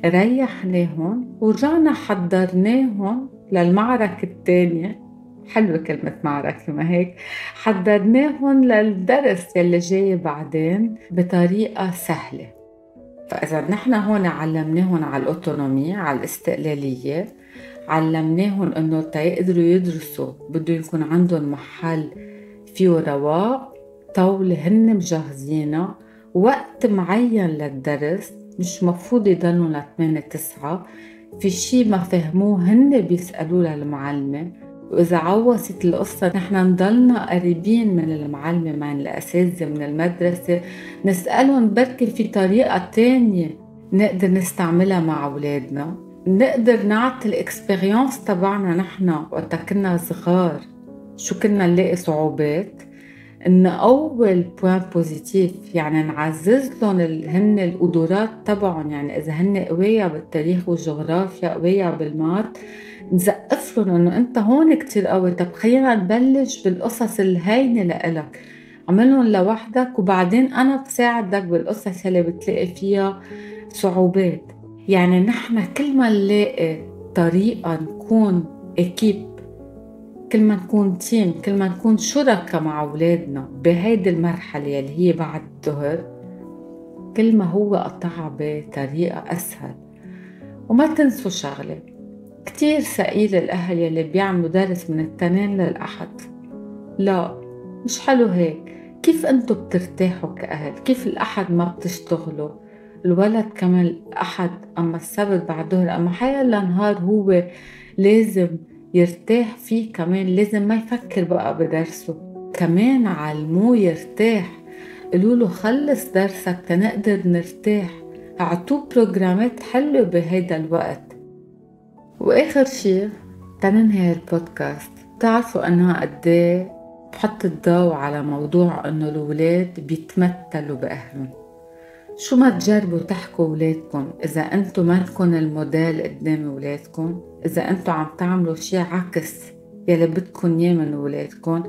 ريحناهم ورجعنا حضرناهم للمعركة الثانية حلوة كلمة معركة ما هيك. حضرناهم للدرس يلي جاي بعدين بطريقة سهلة. فإذا نحن هون علمناهم على الأوتونومية على الاستقلالية علمناهم إنه تيقدروا يدرسوا بده يكون عندهم محل فيه رواق طاولة هن مجهزينها وقت معين للدرس مش مفروض يضلوا لثمانية تسعة في شي ما فهموه هن بيسألوه للمعلمة. وإذا عوصت القصة نحن نضلنا قريبين من المعلمة من الأساتذة من المدرسة. نسألهم بركي في طريقة تانية نقدر نستعملها مع أولادنا. نقدر نعطي ال expérience تبعنا نحن وقت كنا صغار. شو كنا نلاقي صعوبات؟ إن أول point positif يعني نعزز لهم هن القدرات تبعهم. يعني إذا هن قوية بالتاريخ والجغرافيا قوية بالمات نزقف لهم إنه أنت هون كتير قوي. طب خلينا نبلش بالقصص الهينه لإلك. عملهم لوحدك وبعدين أنا بساعدك بالقصص اللي بتلاقي فيها صعوبات. يعني نحن كل ما نلاقي طريقة نكون اكيب كل ما نكون تيم كل ما نكون شركاء مع أولادنا بهيدي المرحلة اللي هي بعد الظهر كل ما هو قطعها بطريقة أسهل. وما تنسوا شغلة كتير ثقيل الأهل يلي بيعملوا درس من التنين للأحد. لا مش حلو هيك. كيف انتو بترتاحوا كأهل؟ كيف الأحد ما بتشتغلوا؟ الولد كمان الأحد أما السبت بعد ظهر أما حيلا نهار هو لازم يرتاح فيه كمان لازم ما يفكر بقى بدرسه. كمان علموه يرتاح. قالوا له خلص درسك تنقدر نرتاح. أعطوه بروجرامات حلوة بهيدا الوقت. وآخر شي تننهي البودكاست. بتعرفوا انها قديه بحط الضوء على موضوع إنه الاولاد بيتمثلوا بأهلهم. شو ما تجربوا تحكوا ولادكم. إذا أنتم مالكن الموديل قدام ولادكم إذا أنتم عم تعملوا شي عكس يلي بدكن إياه من ولادكم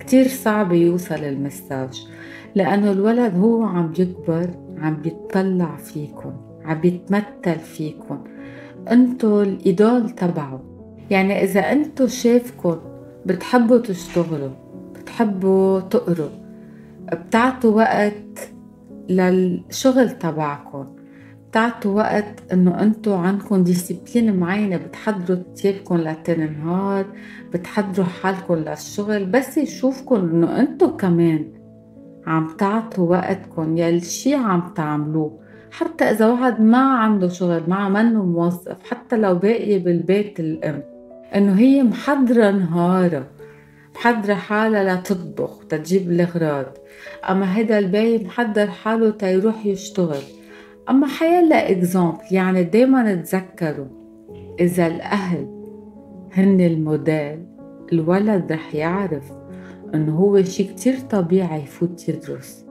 كتير صعب يوصل المساج لأنه الولد هو عم يكبر عم بيتطلع فيكم عم بيتمثل فيكم. انتو الإيدول تبعه. يعني إذا انتو شافكن بتحبوا تشتغلوا بتحبوا تقروا بتعطوا وقت للشغل تبعكم. تعطوا وقت إنه انتو عندكم ديسيبلين معينة بتحضروا تيابكم لتاني نهار بتحضروا حالكم للشغل بس يشوفكم إنه انتو كمان عم تعطوا وقتكم يلي شي عم تعملوه. حتى إذا واحد ما عنده شغل ما منه موظف حتى لو باقية بالبيت الأم إنه هي محضرة نهارها محضرة حالها لتطبخ وتجيب الأغراض. أما هيدا الباقي محضر حاله تيروح يشتغل. أما حيلا إكزامبل يعني دايما تذكروا إذا الأهل هن الموديل الولد رح يعرف إنه هو شي كتير طبيعي يفوت يدرس.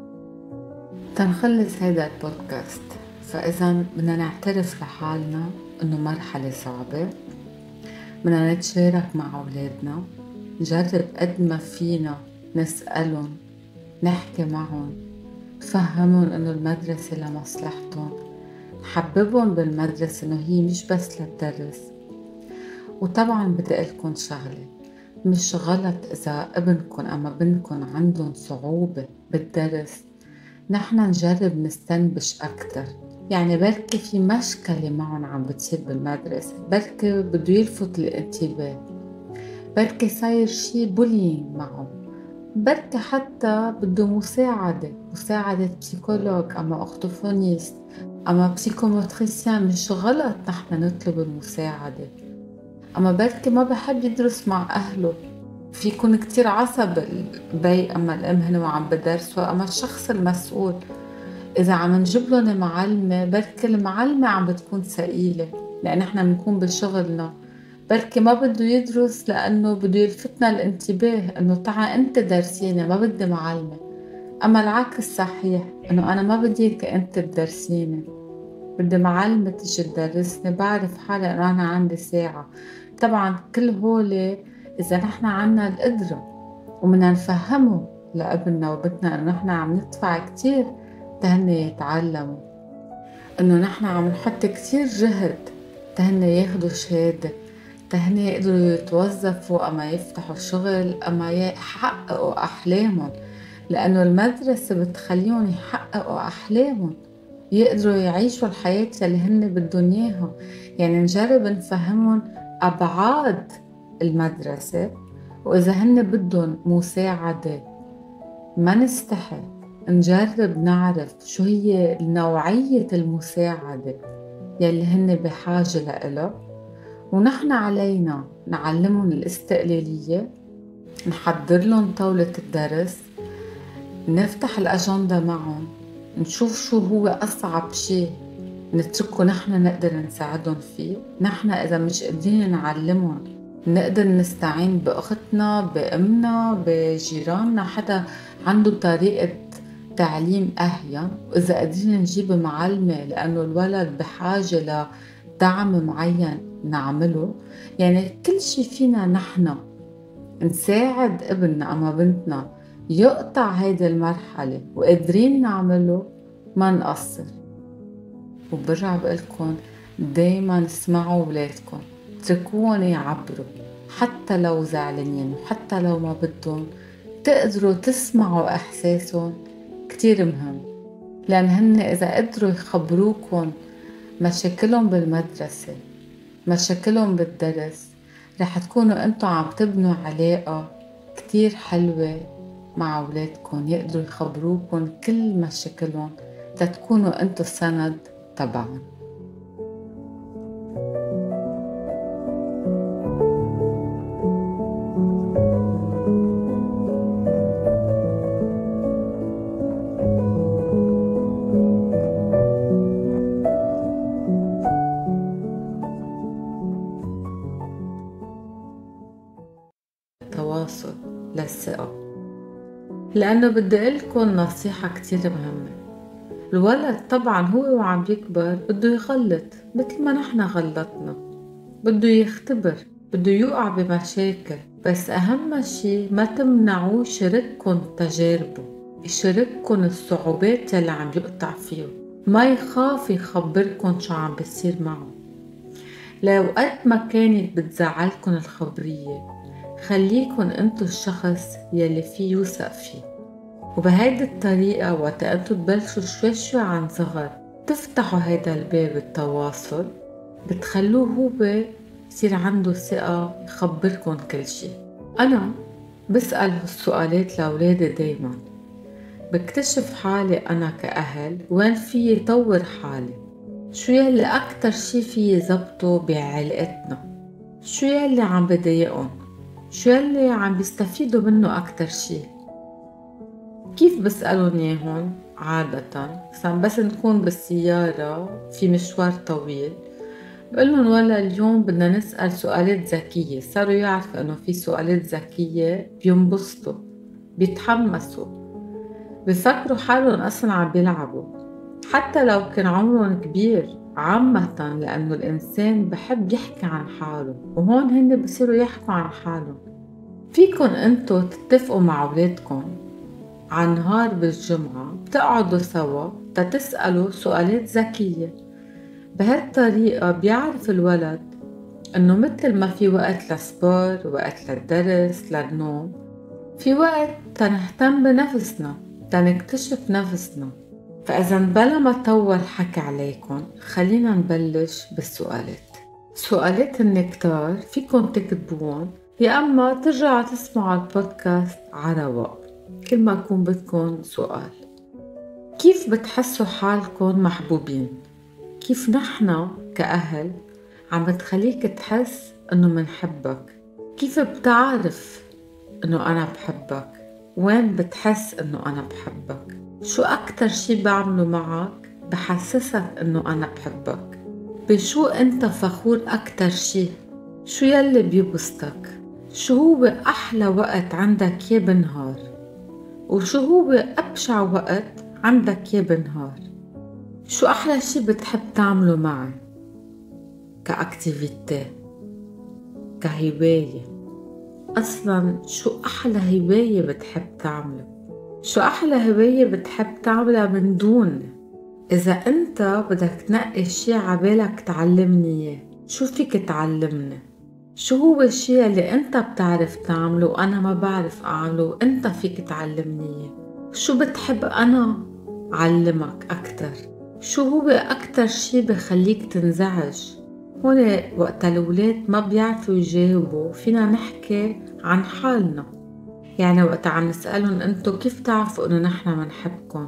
تنخلص هيدا البودكاست. فإذا بدنا نعترف لحالنا إنه مرحلة صعبة بدنا نتشارك مع أولادنا نجرب قد ما فينا نسألهم نحكي معهم نفهمهم إنه المدرسة لمصلحتهم نحببهم بالمدرسة إنه هي مش بس للدرس. وطبعا بدي قل لكم شغلة مش غلط إذا ابنكم أما بنتكم عندهم صعوبة بالدرس نحن نجرب ننبش أكتر. يعني بركي في مشكلة معهم عم بتصير بالمدرسة. بركي بده يلفت الانتباه. بركي صاير شي bullying معهم بركي حتى بده مساعدة. مساعدة psychologue أما orthophoniste أما psychomotricien مش غلط نحن نطلب المساعدة. أما بركي ما بحب يدرس مع أهله. في يكون كتير عصب البي أما الأم هن وعم بدرسوا أما الشخص المسؤول. إذا عم نجيب لهم معلمة بركي المعلمة عم بتكون ثقيلة لأن إحنا بنكون بشغلنا. بركي ما بده يدرس لأنه بده يلفتنا الانتباه إنه تعا أنت درسيني ما بدي معلمة. أما العكس صحيح إنه أنا ما بدي إياك أنت تدرسيني بدي معلمة تيجي تدرسني بعرف حالي إنه أنا عندي ساعة. طبعا كل هولي إذا نحن عنا القدرة وبدنا نفهمه لأبننا وبنتنا إنه نحن عم ندفع كتير تهن يتعلموا. إنه نحن عم نحط كتير جهد تهن ياخدوا شهادة تهن يقدروا يتوظفوا أما يفتحوا شغل أما يحققوا أحلامهم. لأنه المدرسة بتخليهم يحققوا أحلامهم يقدروا يعيشوا الحياة اللي هن بدهم إياها. يعني نجرب نفهمهم أبعاد المدرسة وإذا هن بدهم مساعدة ما نستحي نجرب نعرف شو هي نوعية المساعدة يلي هن بحاجة لإلها ونحن علينا نعلمهم الاستقلالية نحضر لهم طاولة الدرس نفتح الأجندة معهم نشوف شو هو أصعب شيء نتركه نحن نقدر نساعدهم فيه. نحن إذا مش قادرين نعلمهم نقدر نستعين بأختنا بأمنا بجيراننا. حدا عنده طريقة تعليم أهين وإذا قادرين نجيب معلمة لأنه الولد بحاجة لدعم معين نعمله. يعني كل شي فينا نحن نساعد ابننا أما بنتنا يقطع هيدي المرحلة وقادرين نعمله ما نقصر. وبرجع بقلكن دايما اسمعوا ولادكم اتركوهم يعبروا حتى لو زعلانين وحتى لو ما بدهم تقدروا تسمعوا إحساسهم. كتير مهم لأن هن إذا قدروا يخبروكم مشاكلهم بالمدرسة مشاكلهم بالدرس رح تكونوا انتو عم تبنوا علاقة كتير حلوة مع أولادكم. يقدروا يخبروكم كل مشاكلهم تتكونوا انتو السند تبعهم. لأنه بدي أقلكم نصيحة كتير مهمة. الولد طبعا هو وعم يكبر بده يغلط مثل ما نحن غلطنا. بده يختبر بده يوقع بمشاكل بس أهم شي ما تمنعوه يشارككن تجاربه يشارككن الصعوبات يلي عم يقطع فيه ما يخاف يخبركن شو عم بيصير معه لو قد ما كانت بتزعلكن الخبرية خليكن انتو الشخص يلي فيه يوثق فيه. وبهيدي الطريقة وقت انتو تبلشوا شوي شوي عن صغر. تفتحوا هيدا الباب التواصل بتخلوه هو يصير عنده ثقة يخبركن كل شي. أنا بسأل هالسؤالات لأولادي دايما. بكتشف حالي أنا كأهل وين فيي طور حالي؟ شو يلي أكتر شي فيي زبطه بعلاقتنا؟ شو يلي عم بضايقهم؟ شو يلي عم بيستفيدوا منه أكتر شي؟ كيف بسألهم ياهن عادة بس نكون بالسيارة في مشوار طويل. بقول ولا اليوم بدنا نسأل سؤالات ذكية. صاروا يعرفوا إنه في سؤالات ذكية بينبسطوا بيتحمسوا بفكروا حالهم أصلا عم بيلعبوا. حتى لو كان عمرهم كبير عامة لأنه الإنسان بحب يحكي عن حاله وهون هن بصيروا يحكوا عن حالهم. فيكن أنتو تتفقوا مع أولادكم عن نهار بالجمعة بتقعدوا سوا تتسألوا سؤالات ذكية. بهالطريقة بيعرف الولد إنه مثل ما في وقت للسبور وقت للدرس للنوم في وقت تنهتم بنفسنا تنكتشف نفسنا. فإذا بلا ما طول حكي عليكم خلينا نبلش بالسؤالات. سؤالات النكتار فيكن تكتبون يا أما ترجعوا تسمعوا البودكاست على رواق. كل ما يكون بدكم سؤال. كيف بتحسوا حالكم محبوبين؟ كيف نحن كأهل عم بتخليك تحس إنه منحبك؟ كيف بتعرف إنه أنا بحبك؟ وين بتحس إنه أنا بحبك؟ شو أكتر شي بعمله معك بحسسك إنه أنا بحبك؟ بشو أنت فخور أكتر شي؟ شو يلي بيبسطك؟ شو هو أحلى وقت عندك يا بالنهار وشو هو أبشع وقت عندك يا بالنهار؟ شو أحلى شي بتحب تعمله معي ك activité كهواية. أصلا شو أحلى هواية بتحب تعمله؟ شو أحلى هواية بتحب تعملها من دون؟ إذا أنت بدك تنقي شي عبالك تعلمني إياه شو فيك تعلمني؟ شو هو الشي اللي أنت بتعرف تعمله وأنا ما بعرف أعمله؟ وأنت فيك تعلمني شو بتحب أنا علمك أكتر؟ شو هو أكتر شي بخليك تنزعج؟ هون وقت الأولاد ما بيعرفوا يجاوبوا فينا نحكي عن حالنا. يعني وقت عم نسألهم انتو كيف تعرفوا إنه نحن منحبكن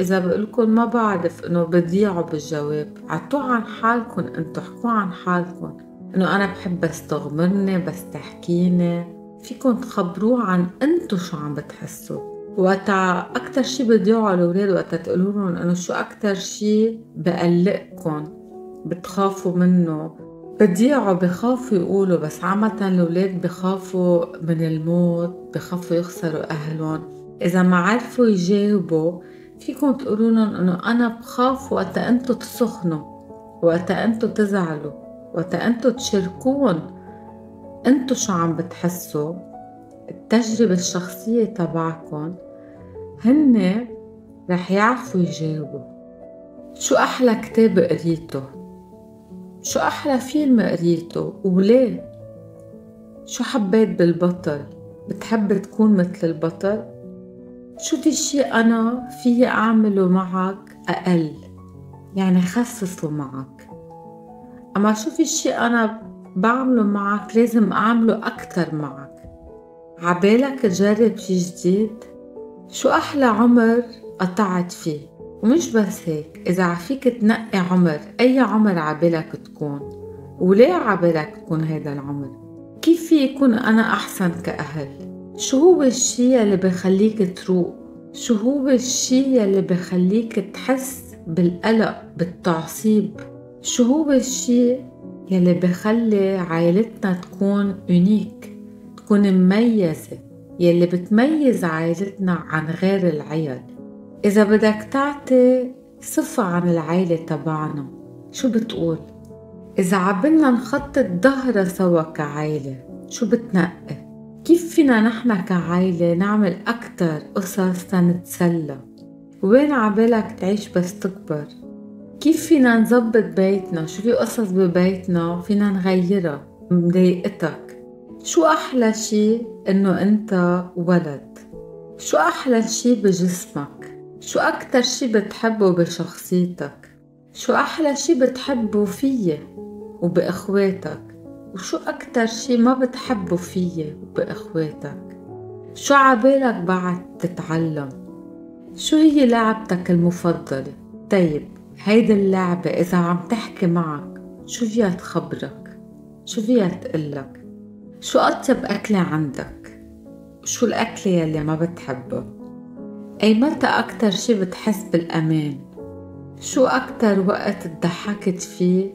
إذا بقولكن ما بعرف إنه بضيعوا بالجواب عطوا عن حالكن انتو حكوا عن حالكن إنه أنا بحب بس تغمرني بس تحكيني فيكن تخبروه عن أنتو شو عم بتحسوا. وقتا أكتر شي بضيعوا الأولاد وقتا تقولولن إنه شو أكتر شي بقلقكن بتخافوا منه. بضيعوا بخافوا يقولوا بس عامة الأولاد بخافوا من الموت بخافوا يخسروا أهلهم. إذا ما عرفوا يجاوبوا فيكم تقولوا لهم إنه أنا بخاف وقت أنتوا تسخنوا وقت أنتوا تزعلوا. وقت أنتوا تشاركون أنتوا شو عم بتحسوا؟ التجربة الشخصية تبعكم هن رح يعرفوا يجاوبوا. شو أحلى كتاب قريته؟ شو أحلى فيلم قريته؟ وليه؟ شو حبيت بالبطل؟ بتحب تكون مثل البطل؟ شو في شي أنا فيي أعمله معك أقل؟ يعني خصصه معك. أما شو في شي أنا بعمله معك لازم أعمله أكتر معك. عبالك تجرب شي جديد. شو أحلى عمر قطعت فيه؟ ومش بس هيك إذا عفيك تنقي عمر أي عمر عبالك تكون؟ وليه عبالك تكون هيدا العمر؟ كيف في يكون أنا أحسن كأهل؟ شو هو الشي اللي بخليك تروق؟ شو هو الشي اللي بخليك تحس بالقلق بالتعصيب؟ شو هو الشي يلي بخلي عائلتنا تكون يونيك تكون مميزة يلي بتميز عائلتنا عن غير العيال إذا بدك تعطي صفة عن العيلة تبعنا شو بتقول؟ إذا عبلنا نخطط ظهرها سوا كعائلة شو بتنقي؟ كيف فينا نحن كعائلة نعمل أكتر قصص تنتسلى؟ وين عبالك تعيش بس تكبر؟ كيف فينا نظبط بيتنا؟ شو في قصص ببيتنا فينا نغيرها مضايقتك؟ شو أحلى شي إنه أنت ولد؟ شو أحلى شي بجسمك؟ شو أكتر شي بتحبه بشخصيتك؟ شو أحلى شي بتحبه فيي وبإخواتك وشو أكتر شي ما بتحبه فيي وبإخواتك شو عبالك بعد تتعلم شو هي لعبتك المفضلة طيب هيدي اللعبة إذا عم تحكي معك شو فيها تخبرك؟ شو فيها تقلك؟ شو أطيب أكلة عندك؟ شو الأكلة يلي ما بتحبها أي متى أكتر شي بتحس بالأمان؟ شو أكتر وقت تضحكت فيه؟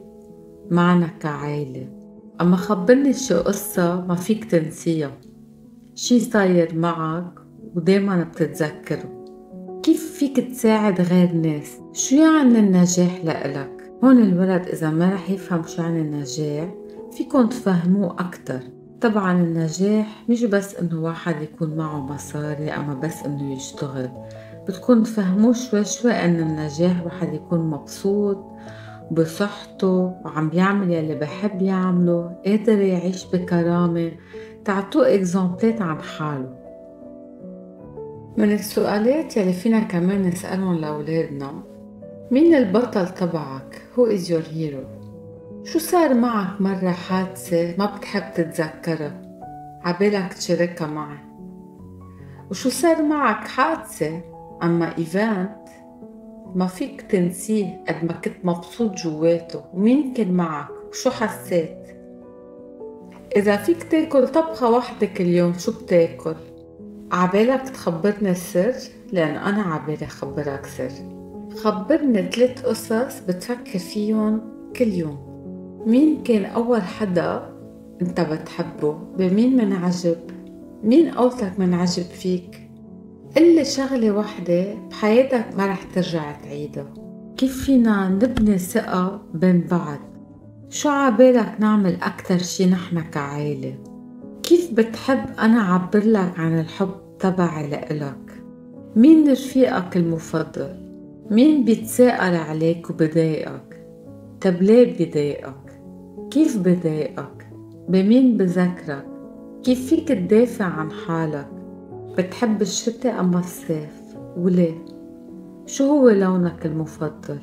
معنا كعائلة أما خبرني شي قصة ما فيك تنسيها. شي صاير معك ودايما بتتذكره. فيك تساعد غير ناس شو يعني النجاح لإلك؟ هون الولد إذا ما رح يفهم شو يعني النجاح فيكن تفهموه أكتر. طبعا النجاح مش بس إنه واحد يكون معه مصاري اما بس إنه يشتغل. بتكون تفهموه شوي شوي إن النجاح واحد يكون مبسوط بصحته وعم بيعمل يلي بحب يعمله قادر يعيش بكرامة. تعطوه إكزامبلات عن حاله. من السؤالات يلي فينا كمان نسألهم لأولادنا. مين البطل تبعك؟ Who is your hero؟ شو صار معك مرة حادثة ما بتحب تتذكرها؟ عبالك تشاركها معي. وشو صار معك حادثة؟ أما إيفنت ما فيك تنسيه قد ما كنت مبسوط جواته. ومين كان معك؟ وشو حسيت؟ إذا فيك تاكل طبخة وحدة كل يوم شو بتاكل؟ عبالك تخبرني السر لأن أنا عبالي خبرك سر خبرني ثلاث قصص بتفكر فيهم كل يوم مين كان أول حدا أنت بتحبه؟ بمين منعجب؟ مين قولتك منعجب فيك؟ قلي شغلة وحدة بحياتك ما رح ترجع تعيدها كيف فينا نبني ثقة بين بعض؟ شو عبالك نعمل أكتر شي نحن كعائلة؟ كيف بتحب أنا عبرلك عن الحب تبعي لإلك؟ مين رفيقك المفضل؟ مين بيتساءل عليك وبضايقك؟ طب ليه بضايقك؟ كيف بضايقك بمين بذكرك كيف فيك تدافع عن حالك بتحب الشتاء أم الصيف وليه شو هو لونك المفضل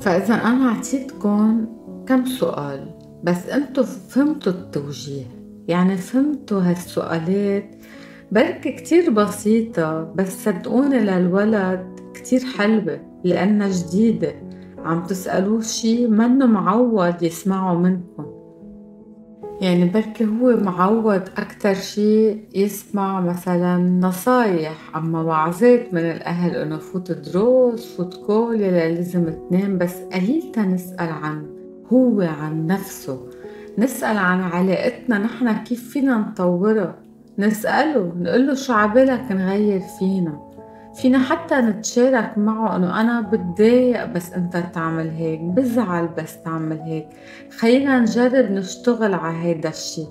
فإذا أنا عطيتكم كم سؤال بس أنتو فهمتوا التوجيه يعني فهمتوا هالسؤالات؟ بركي كتير بسيطة بس صدقوني للولد كتير حلوة لأنها جديدة. عم تسألوه شي منه معود يسمعه منكم. يعني بركي هو معود أكتر شي يسمع مثلا نصايح أما وعظات من الأهل إنه فوت دروس فوت كولي لازم تنام بس قليل نسأل عن هو عن نفسه. نسأل عن علاقتنا نحن كيف فينا نطورها؟ نسأله نقوله شو عبالك نغير فينا؟ فينا حتى نتشارك معه إنه أنا بتضايق بس أنت تعمل هيك بزعل بس تعمل هيك. خلينا نجرب نشتغل على هيدا الشي.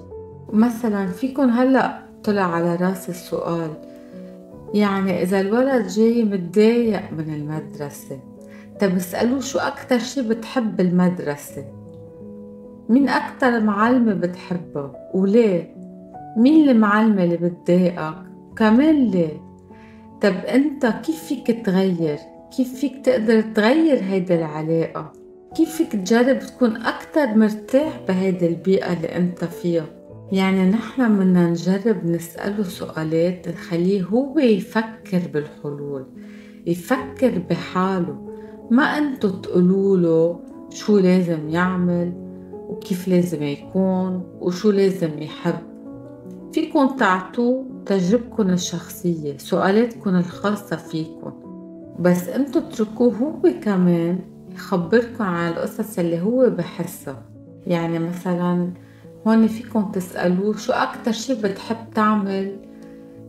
مثلا فيكن هلأ طلع على راسي السؤال يعني إذا الولد جاي متضايق من المدرسة طب اسألوه شو أكتر شي بتحب بالمدرسة مين أكتر معلمة بتحبها وليه؟ مين المعلمة اللي بتضايقك؟ كمان ليه؟ طب أنت كيف فيك تغير؟ كيف فيك تقدر تغير هيدا العلاقة؟ كيف فيك تجرب تكون أكتر مرتاح بهيدي البيئة اللي أنت فيها؟ يعني نحن بدنا نجرب نسأله سؤالات نخليه هو يفكر بالحلول يفكر بحاله. ما انتو تقولوله شو لازم يعمل وكيف لازم يكون وشو لازم يحب. فيكن تعطوه تجربكن الشخصية سؤالاتكن الخاصة فيكن. بس انتو اتركوه هو كمان يخبركن عن القصص اللي هو بحسها. يعني مثلا هون فيكم تسألوه شو أكتر شي بتحب تعمل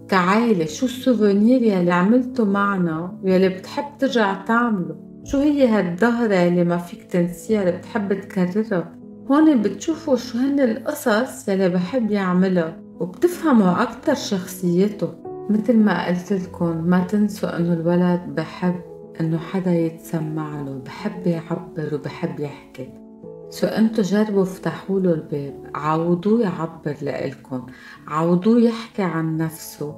كعائلة؟ شو ال souvenir يلي عملته معنا يلي بتحب ترجع تعمله؟ شو هي هالظهرة اللي ما فيك تنسيها اللي بتحب تكررها؟ هون بتشوفوا شو هن القصص يلي بحب يعملها وبتفهموا أكتر شخصيته. مثل ما قلت لكم ما تنسوا إنه الولد بحب إنه حدا يتسمع له بحب يعبر وبحب يحكي. so إنتو جربوا افتحوا له الباب عودوه يعبر لإلكن عودوه يحكي عن نفسه.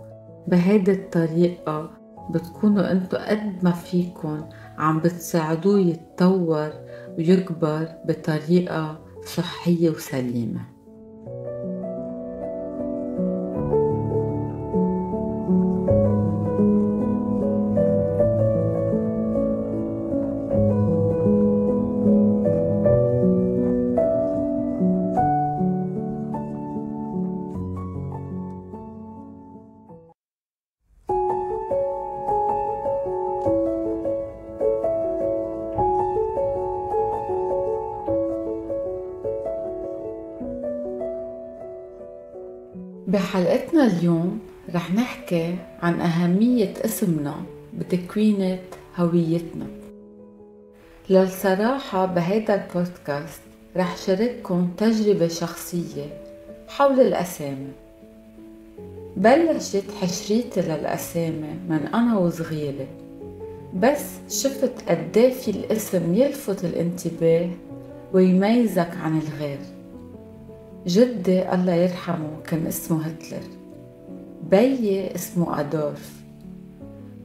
بهيدي الطريقة بتكونوا إنتو قد ما فيكن عم بتساعدوه يتطور ويكبر بطريقة صحية وسليمة. عن أهمية اسمنا بتكوينة هويتنا. للصراحة بهيدا البودكاست رح شارككم تجربة شخصية حول الأسامي. بلشت حشريتي للأسامي من أنا وصغيرة بس شفت قديه في الاسم يلفت الانتباه ويميزك عن الغير. جدي الله يرحمه كان اسمه هتلر. بيي اسمه أدولف.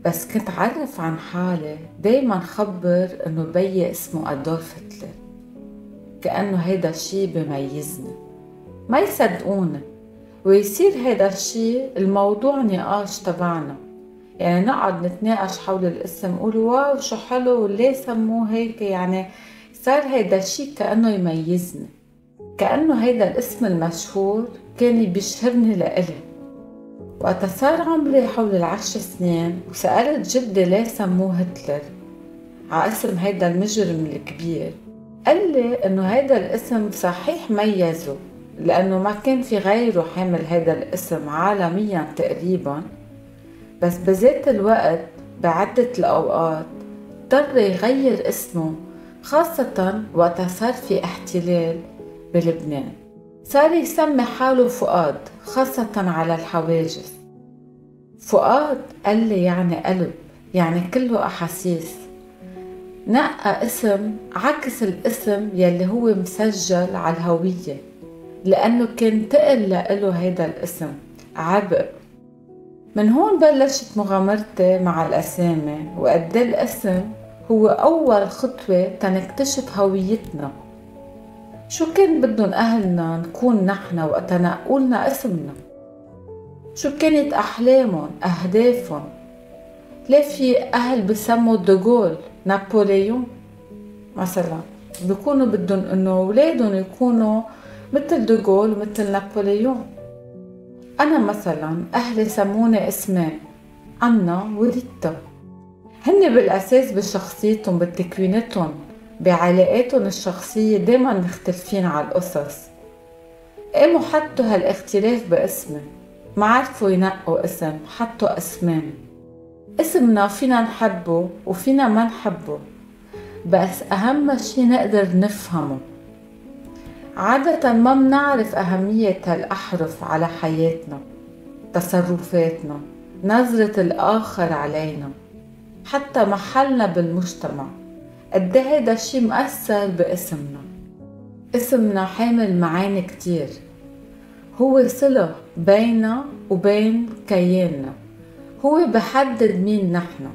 بس كنت عرف عن حالي دايما خبر إنه بيي اسمه أدولف هتلر. كأنه هيدا الشي بميزني. ما يصدقوني. ويصير هيدا الشي الموضوع نقاش تبعنا. يعني نقعد نتناقش حول الاسم نقول واو شو حلو وليه سموه هيك؟ يعني صار هيدا الشي كأنه يميزني. كأنه هيدا الاسم المشهور كان بيشهرني لإلي. وقتا صار عمري حول العشر سنين وسألت جدي ليه سموه هتلر؟ ع اسم هيدا المجرم الكبير. قال لي إنه هيدا الاسم صحيح ميزه لأنه ما كان في غيره حامل هيدا الاسم عالميا تقريبا. بس بذات الوقت بعدة الأوقات اضطر يغير اسمه خاصة وقت صار في احتلال بلبنان. صار يسمي حاله فؤاد خاصة على الحواجز. فؤاد قال لي يعني قلب يعني كله أحاسيس. نقى اسم عكس الاسم يلي هو مسجل على الهوية لأنه كان تقل لإله هيدا الاسم عبء. من هون بلشت مغامرتي مع الأسامي وقد الاسم هو أول خطوة تنكتشف هويتنا. شو كان بدهم أهلنا نكون نحن وقت نقولنا اسمنا. شو كانت أحلامهم أهدافهم؟ ليه في أهل بسموا دوغول نابليون مثلا. بيكونوا بدهم إنه أولادهم يكونوا مثل دوغول ومثل نابليون أنا مثلا أهلي سموني اسمين أنا وريتا هن بالأساس بشخصيتهم بتكوينتهم بعلاقاتهم الشخصية دايما مختلفين على القصص. قاموا حطوا هالاختلاف باسمي ما عرفوا ينقوا اسم حطوا اسمين اسمنا فينا نحبه وفينا ما نحبه. بس أهم شي نقدر نفهمه. عادة ما منعرف أهمية هالأحرف على حياتنا تصرفاتنا نظرة الآخر علينا حتى محلنا بالمجتمع. قد هيدا الشي مأثر باسمنا. اسمنا حامل معاني كتير. هو صلة بيننا وبين كياننا. هو بحدد مين نحن.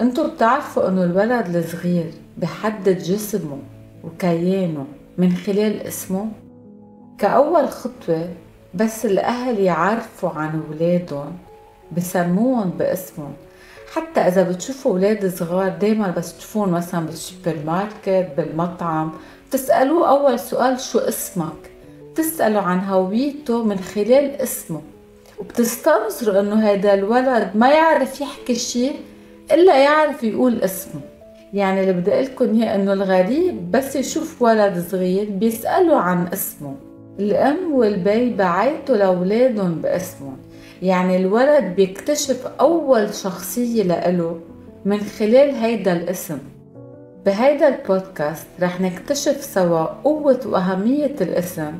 انتو بتعرفوا انه الولد الصغير بحدد جسمه وكيانه من خلال اسمه؟ كأول خطوة بس الأهل يعرفوا عن أولادهم بسموهم باسمهم. حتى إذا بتشوفوا أولاد صغار دايما بس تشوفون مثلا بالسوبر ماركت بالمطعم تسألوه أول سؤال شو اسمك؟ تسألوا عن هويته من خلال اسمه. وبتستنظروا إنه هذا الولد ما يعرف يحكي شيء إلا يعرف يقول اسمه. يعني اللي بدي لكم إياه إنه الغريب بس يشوف ولد صغير بيسألوا عن اسمه. الأم والبي بعيطوا لأولادهم باسمهم. يعني الولد بيكتشف أول شخصية لإله من خلال هيدا الاسم. بهيدا البودكاست رح نكتشف سوا قوة وأهمية الاسم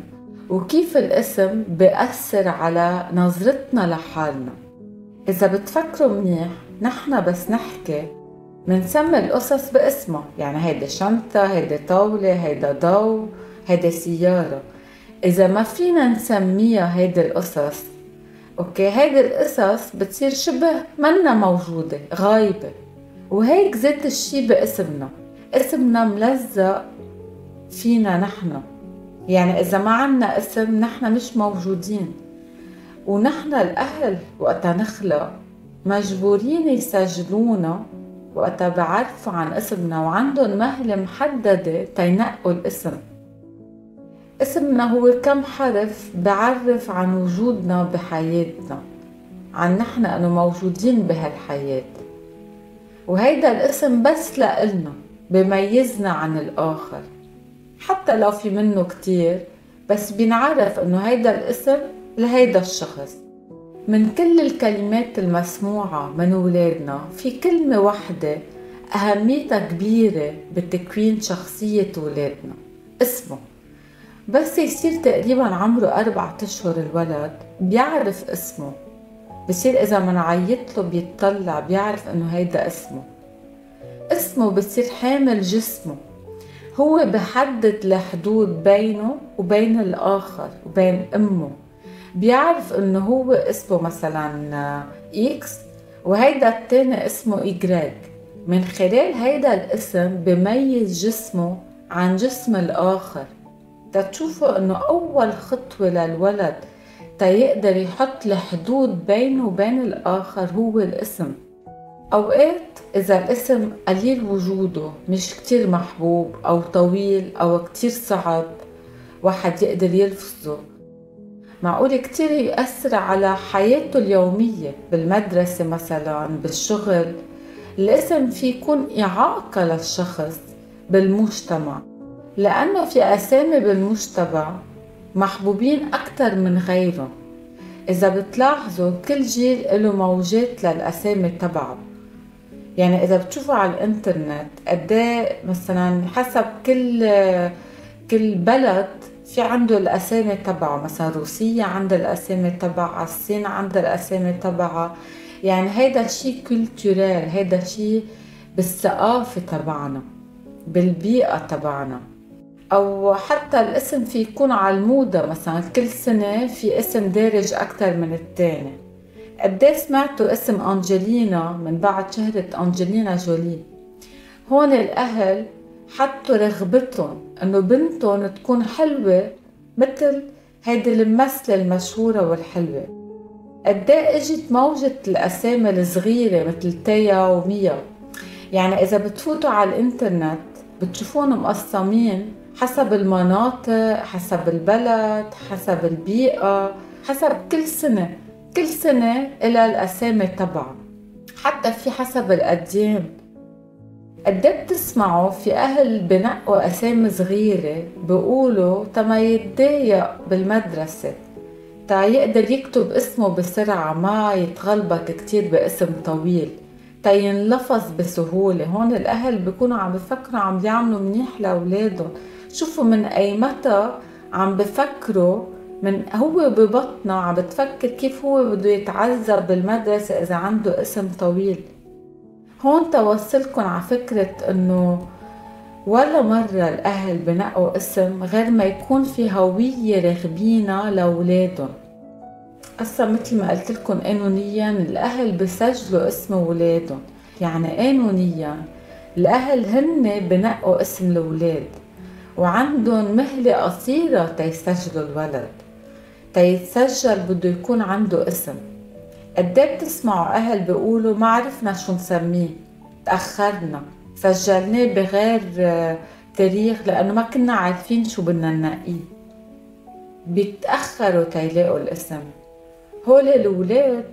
وكيف الاسم بأثر على نظرتنا لحالنا. إذا بتفكروا منيح نحن بس نحكي منسمي القصص باسمها يعني هيدا شنطة هيدا طاولة هيدا ضو هيدا سيارة. إذا ما فينا نسميها هيدا القصص أوكي هيدي القصص بتصير شبه منا موجودة غايبة. وهيك ذات الشي باسمنا. اسمنا ملزق فينا نحن. يعني إذا ما عنا اسم نحن مش موجودين. ونحن الأهل وقتا نخلق مجبورين يسجلونا وقتا بعرفوا عن اسمنا وعندهم مهلة محددة تينقوا الاسم. اسمنا هو كم حرف بعرف عن وجودنا بحياتنا عن نحن إنه موجودين بهالحياة. وهيدا الاسم بس لإلنا بميزنا عن الآخر. حتى لو في منه كتير بس بينعرف إنه هيدا الاسم لهيدا الشخص. من كل الكلمات المسموعة من ولادنا في كلمة واحدة أهميتها كبيرة بتكوين شخصية ولادنا اسمه. بس يصير تقريبا عمره أربعة أشهر الولد بيعرف اسمه. بصير إذا منعيط له بيطلع بيعرف إنه هيدا اسمه. اسمه بصير حامل جسمه. هو بحدد الحدود بينه وبين الآخر وبين أمه. بيعرف إنه هو اسمه مثلا إكس وهيدا التاني اسمه إيجريك من خلال هيدا الاسم بميز جسمه عن جسم الآخر. تتشوفوا إنه أول خطوة للولد تيقدر يحط الحدود بينه وبين الآخر هو الاسم. أوقات إذا الاسم قليل وجوده مش كتير محبوب أو طويل أو كتير صعب واحد يقدر يلفظه. معقول كتير يأثر على حياته اليومية بالمدرسة مثلا بالشغل. الاسم في يكون إعاقة للشخص بالمجتمع. لأنه في أسامي بالمجتمع محبوبين أكثر من غيرهم. إذا بتلاحظوا كل جيل له موجات للأسامي تبعه. يعني إذا بتشوفوا على الإنترنت قد إيه مثلا حسب كل كل بلد في عنده الأسامي تبعه. مثلا روسيا عندها الأسامي تبعها الصين عندها الأسامي تبعها. يعني هيدا شيء كولتورال هيدا شيء بالثقافة تبعنا بالبيئة تبعنا. أو حتى الاسم في يكون على الموضة مثلا. كل سنة في اسم دارج أكثر من الثاني قد سمعتوا اسم أنجلينا من بعد شهرة أنجلينا جولي؟ هون الأهل حطوا رغبتهم إنه بنتهم تكون حلوة مثل هيدي الممثلة المشهورة والحلوة. قد إجت موجة الأسامي الصغيرة مثل تيا وميا؟ يعني إذا بتفوتوا على الإنترنت بتشوفون مقسمين حسب المناطق حسب البلد حسب البيئة حسب كل سنة كل سنة إلى الأسامي تبعها حتى في حسب الأديان قد إيه بتسمعوا في أهل بنقوا أسامي صغيرة بيقولوا تما يتضايق بالمدرسة تا يقدر يكتب اسمه بسرعة ما يتغلبط كتير باسم طويل تا ينلفظ بسهولة. هون الأهل بيكونوا عم بفكروا عم بيعملوا منيح لأولادهم. شوفوا من أي متى عم بفكروا من هو ببطنه عم بتفكر كيف هو بده يتعذب بالمدرسة إذا عنده اسم طويل. هون توصلكن على فكرة إنه ولا مرة الأهل بنقوا اسم غير ما يكون في هوية راغبينها لأولادهم أصلا مثل ما قلت لكم قانونيا الأهل بسجلوا اسم أولادهم يعني قانونيا الأهل هن بنقوا اسم الأولاد. وعندهم مهلة قصيرة تيسجلوا الولد. تيتسجل بده يكون عنده اسم. قد بتسمعوا أهل بيقولوا ما عرفنا شو نسميه. تأخرنا. سجلناه بغير آه، تاريخ لأنه ما كنا عارفين شو بدنا ننقيه. بيتأخروا تيلاقوا الاسم. هول الأولاد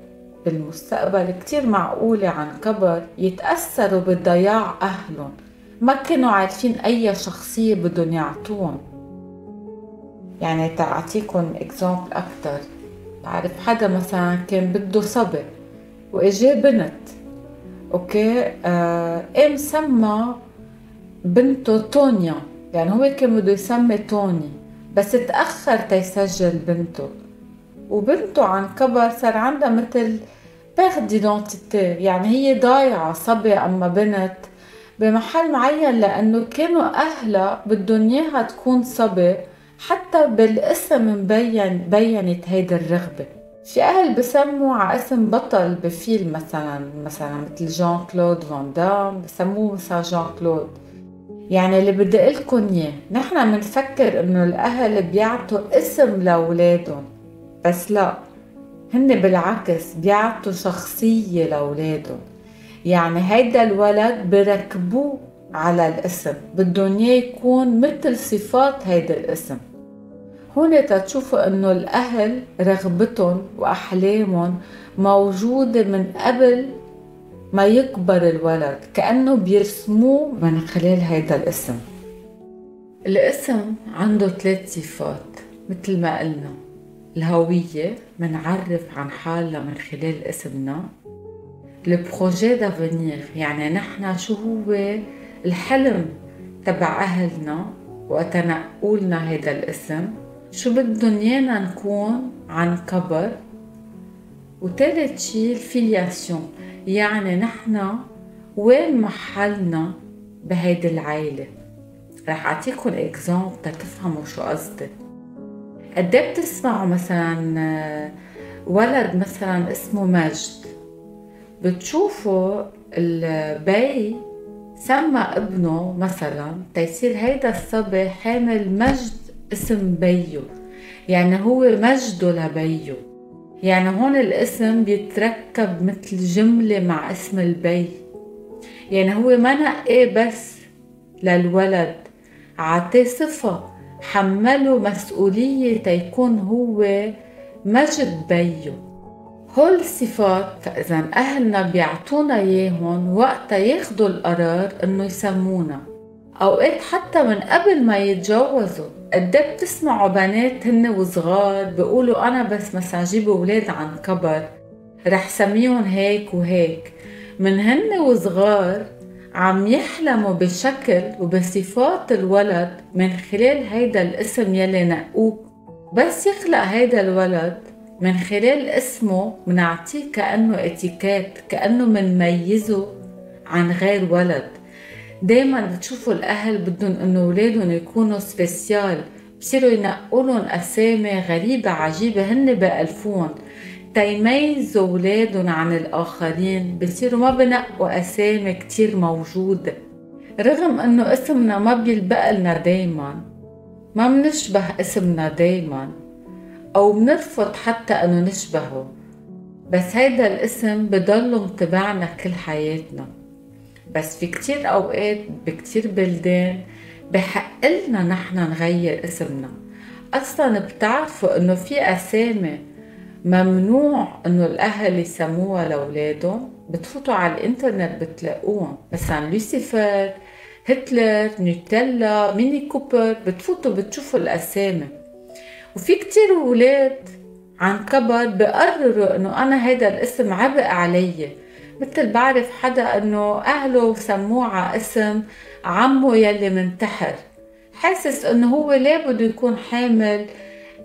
بالمستقبل كتير معقولة عن كبر يتأثروا بضياع أهلهم. ما كانوا عارفين أي شخصية بدهم يعطوهم. يعني تعطيكم اكزامبل أكتر. بعرف حدا مثلا كان بده صبي وإجا بنت. OK؟ آه قام سمى بنته تونيا. يعني هو كان بده يسمي توني. بس تأخر تيسجل بنته. وبنته عن كبر صار عندها مثل d'identité يعني هي ضايعة صبي أما بنت. بمحل معين لأنه كانوا أهلها بدهم إياها تكون صبي. حتى بالاسم مبين بينت هيدي الرغبة. في أهل بسموا على اسم بطل بفيلم مثلا مثلا مثل جان كلود فان دام بسموه مثلا جان كلود يعني اللي بدي قل لكم إياه نحن بنفكر إنه الأهل بيعطوا اسم لأولادهم بس لا. هن بالعكس بيعطوا شخصية لأولادهم. يعني هيدا الولد بركبوه على الاسم. بدهم إياه يكون مثل صفات هيدا الاسم. هون تتشوفوا إنه الأهل رغبتهم وأحلامهم موجودة من قبل ما يكبر الولد كأنه بيرسموه من خلال هيدا الاسم. الاسم عنده ثلاث صفات مثل ما قلنا. الهوية منعرف عن حالنا من خلال اسمنا. البروجي دافنير يعني نحن شو هو الحلم تبع أهلنا وقت نقولنا هيدا الاسم. شو بدهم يانا نكون عن كبر وتالت شي ال filiation. يعني نحنا وين محلنا بهيدي العيلة رح أعطيكم exemple تفهموا شو قصدي. قد إيه بتسمعوا مثلا آه، ولد مثلا اسمه مجد؟ بتشوفوا البي سمى ابنه مثلا تيصير هيدا الصبي حامل مجد اسم بيو. يعني هو مجده لبيو. يعني هون الاسم بيتركب مثل جملة مع اسم البي. يعني هو ما نقي بس للولد. عطيه صفة. حمله مسؤولية تيكون هو مجد بيو. هول الصفات إذا أهلنا بيعطونا إياهم وقتا ياخدوا القرار إنه يسمونا. أوقات حتى من قبل ما يتجوزوا قد إيه بتسمعوا بنات هن وصغار بيقولوا أنا بس مثلا جيب أولاد عن كبر رح سميهم هيك وهيك. من هن وصغار عم يحلموا بشكل وبصفات الولد من خلال هيدا الاسم يلي نقوه. بس يخلق هيدا الولد من خلال اسمه منعطيه كأنه اتيكيت كأنه منميزه عن غير ولد. دايما بتشوفوا الأهل بدهم إنه أولادهم يكونوا سبيسيال بصيروا ينقولن أسامي غريبة عجيبة هن بألفون تيميزوا أولادهم عن الآخرين بصيروا ما بنقوا أسامي كتير موجودة. رغم إنه اسمنا ما بيلبق لنا دايما ما منشبه اسمنا دايما. أو منرفض حتى إنه نشبهه. بس هيدا الاسم بضل متبعنا كل حياتنا. بس في كتير أوقات بكتير بلدان بحق لنا نحن نغير اسمنا. أصلا بتعرفوا إنه في أسامي ممنوع إنه الأهل يسموها لأولادهم؟ بتفوتوا على الإنترنت بتلاقوهم. مثلا لوسيفر هتلر نيوتيلا ميني كوبر بتفوتوا بتشوفوا الأسامي. وفي كتير ولاد عن كبر بقرروا إنه أنا هيدا الاسم عبء علي. مثل بعرف حدا إنه أهله سموه على اسم عمه يلي منتحر. حاسس إنه هو ليه بده يكون حامل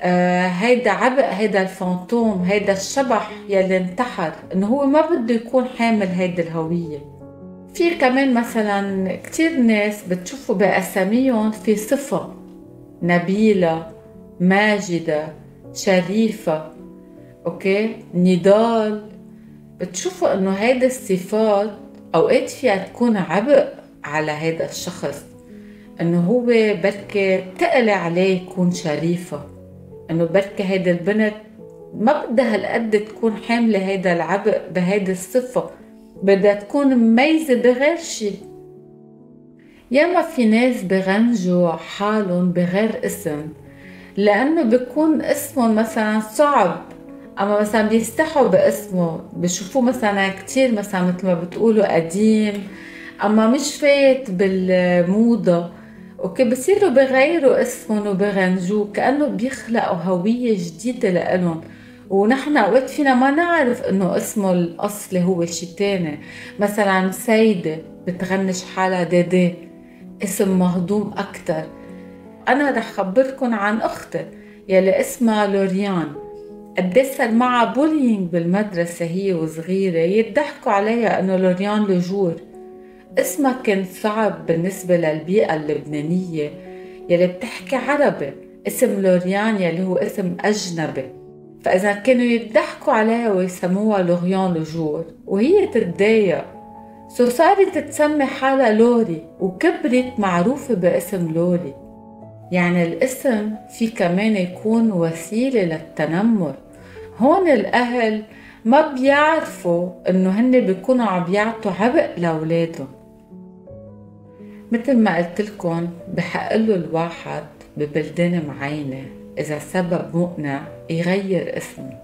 آه هيدا عبء هيدا الفانتوم هيدا الشبح يلي انتحر. إنه هو ما بده يكون حامل هيدي الهوية. في كمان مثلا كتير ناس بتشوفوا بأساميهم في صفة نبيلة. ماجدة شريفة أوكي؟ نضال بتشوفوا إنه هيدا الصفات أوقات فيها تكون عبء على هيدا الشخص إنه هو بركة تقلي عليه يكون شريفة إنه بركة هيدا البنت ما بدها هالقد تكون حاملة هيدا العبء بهيدي الصفة بدها تكون مميزة بغير شي. ياما في ناس بغنجوا حالهم بغير اسم. لأنه بيكون اسمهم مثلا صعب. أما مثلا بيستحوا باسمه بشوفوه مثلا كتير مثلا مثل ما بتقولوا قديم أما مش فايت بالموضة. okay بصيروا بغيروا اسمهم وبغنجوه كأنه بيخلقوا هوية جديدة لإلهم. ونحن أوقات فينا ما نعرف إنه اسمه الأصلي هو شي تاني. مثلا سيدة بتغنج حالها ديدي اسم مهضوم أكتر. أنا رح خبركن عن أختي يلي اسمها لوريان. قد صار معها bullying بالمدرسة هي وصغيرة. يضحكوا عليها إنه لوريان لجور. اسمها كان صعب بالنسبة للبيئة اللبنانية يلي بتحكي عربي. اسم لوريان يلي هو اسم أجنبي. فإذا كانوا يضحكوا عليها ويسموها لوريان لجور وهي تتضايق. so صارت تسمي حالها لوري وكبرت معروفة باسم لوري. يعني الاسم في كمان يكون وسيلة للتنمر. هون الأهل ما بيعرفوا إنه هن بيكونوا عم بيعطوا عبء لأولادهم. مثل ما قلت لكم بحق له الواحد ببلدان معينة إذا سبب مقنع يغير اسمه.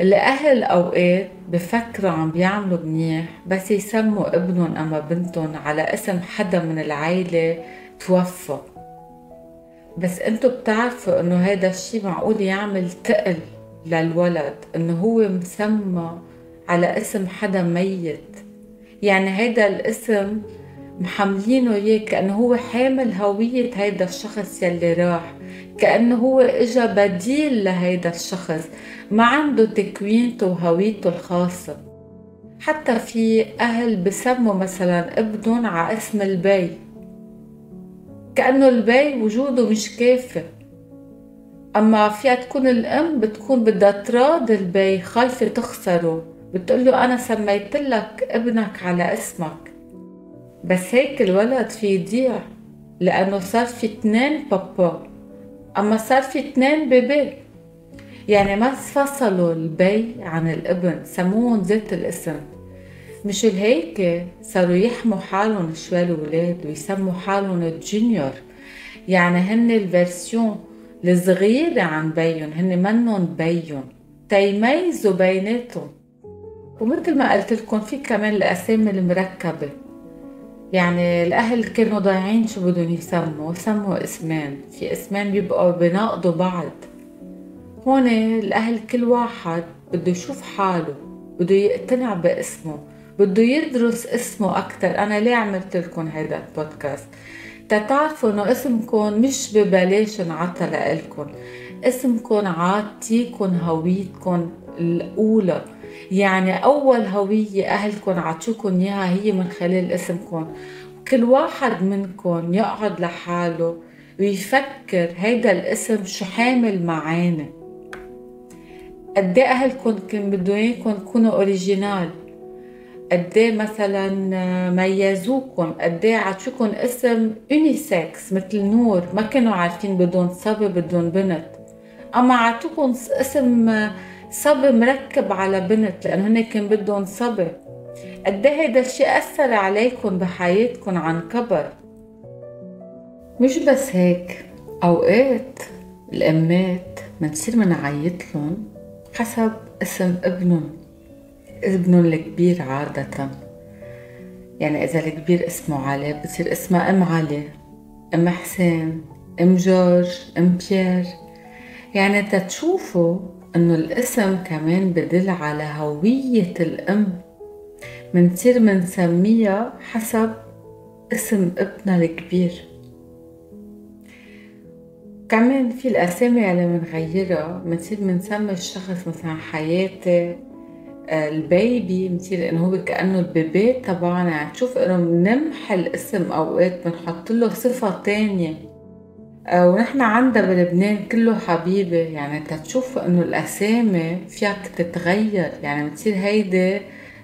الأهل أوقات بفكروا عم بيعملوا منيح بس يسموا ابنهم أما بنتهم على اسم حدا من العيلة توفى. بس انتو بتعرفوا انه هذا الشيء معقول يعمل تقل للولد انه هو مسمى على اسم حدا ميت. يعني هيدا الاسم محملينه اياه كأنه هو حامل هوية هيدا الشخص يلي راح كأنه هو إجا بديل لهيدا الشخص ما عنده تكوينته وهويته الخاصة. حتى في أهل بسموا مثلا ابنهم على اسم البي. كأنه البي وجوده مش كافي. أما فيها تكون الأم بتكون بدها تراضي البي خايفة تخسره. بتقول له أنا سميت لك ابنك على اسمك. بس هيك الولد في يضيع لأنه صار في اتنين بابا. أما صار في اتنين bébé. يعني ما فصلوا البي عن الابن سموهم ذات الاسم. مش هيك صاروا يحموا حالهم شوي الولاد ويسموا حالهم ال junior يعني هن الفيرسيون الصغيرة عن بيهم هن منن بيهم تيميزوا بيناتهم. ومثل ما قلت لكم في كمان الأسامي المركبة. يعني الأهل كانوا ضايعين شو بدهم يسموا سموا اسمين. في اسمين بيبقوا بناقضوا بعض. هون الأهل كل واحد بده يشوف حاله بده يقتنع باسمه. بده يدرس اسمه أكتر. أنا ليه عملت لكم هذا البودكاست؟ تتعرفوا إنه اسمكم مش ببلاش انعطى لإلكم. اسمكم عاطيكم هويتكم الأولى. يعني أول هوية أهلكم عطوكم إياها هي من خلال اسمكم. كل واحد منكم يقعد لحاله ويفكر هيدا الاسم شو حامل معاني. قد إيه أهلكم كان بدهم إياكم تكونوا اوريجينال قد إيه مثلا ميزوكم قد إيه عطوكم اسم يونيسكس مثل نور ما كانوا عارفين بدهم صبي بدهم بنت. أما عطوكم اسم صبي مركب على بنت لأنه هن كان بدهم صبي. قد إيه هيدا الشيء أثر عليكم بحياتكم عن كبر مش بس هيك أوقات الأمات منصير منعيط لهم حسب اسم ابنهم. ابنهم الكبير عادة يعني إذا الكبير اسمه علي بصير اسمها أم علي أم حسين أم جورج أم بيير. يعني تتشوفوا إنه الاسم كمان بدل على هوية الأم منصير منسميها حسب اسم ابنها الكبير. كمان في الأسامي اللي منغيرها منصير منسمي الشخص مثلا حياتي البيبي مثير انه هو كأنه البيبي تبعنا يعني تشوف إنه بنمحي الاسم أوقات بنحط له صفة تانية. آه، ونحن عندنا بلبنان كله حبيبة. يعني تتشوف إنه الأسامي فيك تتغير. يعني بتصير هيدي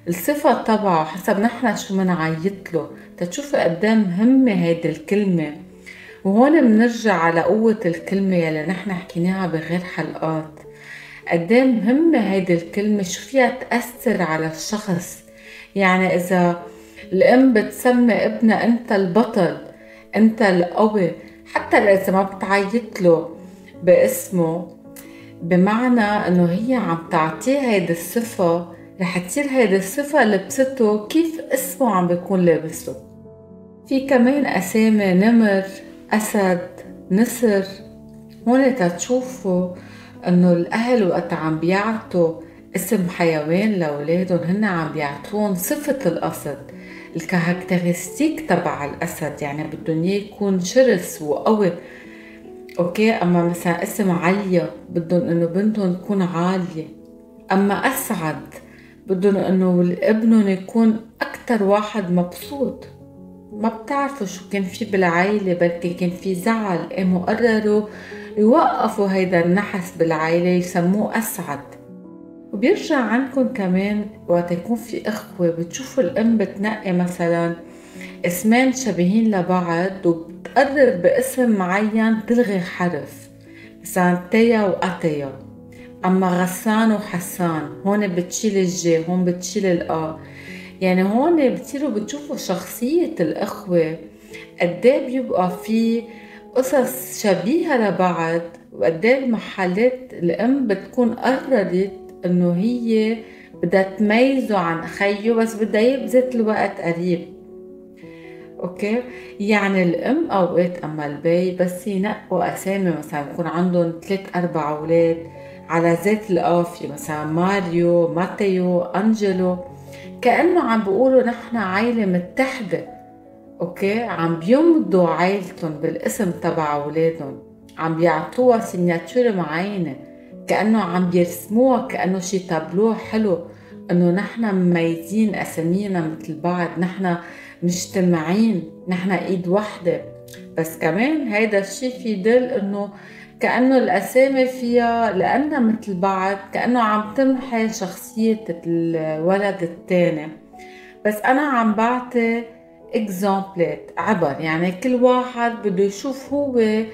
الصفة تبعه حسب نحن شو منعيط له. تتشوف قد مهمة هيدي الكلمة. وهون بنرجع على قوة الكلمة يلي نحن حكيناها بغير حلقات. قد إيه مهمة هيدي الكلمة؟ شو فيها تأثر على الشخص؟ يعني إذا الأم بتسمي ابنها أنت البطل أنت القوي حتى إذا ما بتعيط له باسمه بمعنى إنه هي عم تعطيه هيدي الصفة رح تصير هيدي الصفة لبسته كيف اسمه عم بيكون لابسه. في كمان أسامي نمر أسد نسر هون تتشوفوا إنه الأهل وقت عم بيعطوا اسم حيوان لأولادهم هن عم بيعطوهم صفة الاسد ال characteristic تبع الاسد يعني بدهم إياه يكون شرس وقوي. okay أما مثلا اسم عليا بدهم إنه بنتهم تكون عالية. أما أسعد بدهم إنه ابنهم يكون أكتر واحد مبسوط. ما بتعرفوا شو كان في بالعائلة بلكي كان في زعل قاموا قرروا يوقفوا هيدا النحس بالعائلة يسموه أسعد. وبيرجع عندكم كمان وقت يكون في إخوة بتشوفوا الأم بتنقي مثلا اسمين شبيهين لبعض وبتقرر باسم معين تلغي حرف مثلا تيا وأتيا. أما غسان وحسان هون بتشيل ال G هون بتشيل ال A. يعني هون بتصيروا بتشوفوا شخصية الإخوة قد إيه بيبقى في قصص شبيهة لبعض وقد المحلات الأم بتكون قررت إنه هي بدها تميزه عن خيه بس بدها بذات الوقت قريب. okay؟ يعني الأم أوقات أما البي بس ينقوا أسامي مثلا يكون عندهم ثلاث أربع أولاد على ذات القافية مثلا ماريو ماتيو أنجلو. كأنه عم بيقولوا نحن عائلة متحدة. okay؟ عم بيمضوا عائلتهم بالاسم تبع أولادهم. عم بيعطوها signature معينة. كأنه عم بيرسموها كأنه شي تابلو حلو. إنه نحن مميزين أسامينا مثل بعض. نحن مجتمعين. نحن إيد وحدة. بس كمان هيدا الشيء في يدل إنه كأنه الأسامي فيها لأنها مثل بعض. كأنه عم تمحي شخصية الولد التاني. بس أنا عم بعطي اكزامبلات عبر. يعني كل واحد بده يشوف هو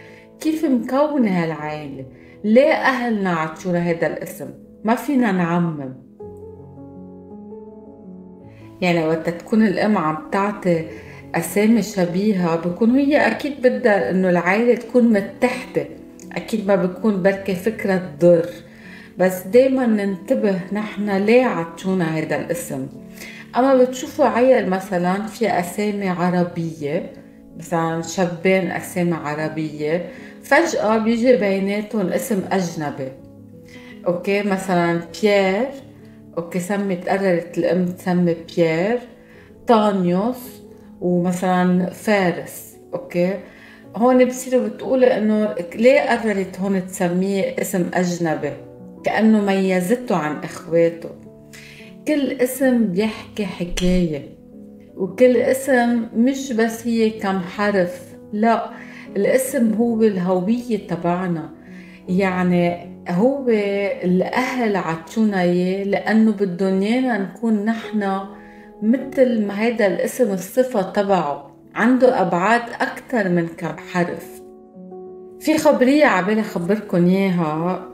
كيف مكونة هالعائلة ليه أهلنا عطونا هذا الاسم؟ ما فينا نعمم. يعني وقت تكون الأم عم تعطي أسامي شبيهة بكون هي أكيد بدها إنه العائلة تكون متحدة. أكيد ما بكون بركة فكرة تضر. بس دايما ننتبه نحن ليه عطونا هذا الاسم. أما بتشوفوا عيل مثلا في أسامي عربية مثلا شابين أسامي عربية فجأة بيجي بيناتهم اسم أجنبي. okay مثلا بيير okay سمت قررت الأم تسمي بيير. طانيوس ومثلا فارس. okay هون بصيروا بتقولي إنه ليه قررت هون تسميه اسم أجنبي؟ كأنه ميزته عن إخواته. كل اسم بيحكي حكاية وكل اسم مش بس هي كم حرف لا الاسم هو الهوية تبعنا. يعني هو الأهل عطونا إياه لأنه بدهم إيانا نكون نحن مثل ما هيدا الاسم الصفة تبعه. عنده أبعاد أكثر من كم حرف. في خبرية عبالي أخبركن إياها.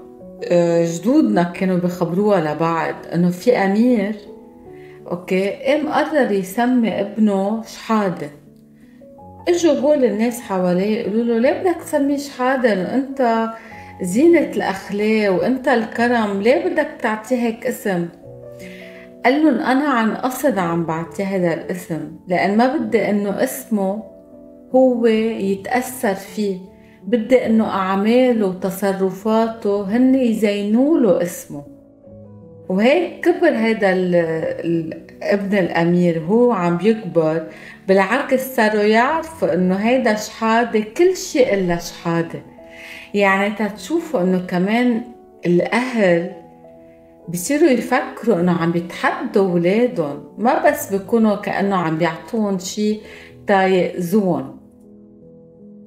جدودنا كانوا بخبروها لبعض إنه في أمير أوكي قام قرر يسمي ابنه شحادة. إجوا هول الناس حواليه يقولوا له ليه بدك تسميه شحادة؟ أنت زينة الأخلاق وأنت الكرم ليه بدك تعطيه هيك اسم؟ قال لهم أنا عن قصد عم بعطيه هذا الاسم لأن ما بدي إنه اسمه هو يتأثر فيه. بدي إنه أعماله وتصرفاته هن يزينوا له اسمه. وهيك كبر هذا ابن الأمير هو عم بيكبر. بالعكس صاروا يعرفوا إنه هيدا شحادة كل شيء إلا شحادة. يعني تتشوفوا إنه كمان الأهل بصيروا يفكروا إنه عم بيتحدوا اولادهم ما بس بيكونوا كأنه عم بيعطوهم شيء تيأذوهم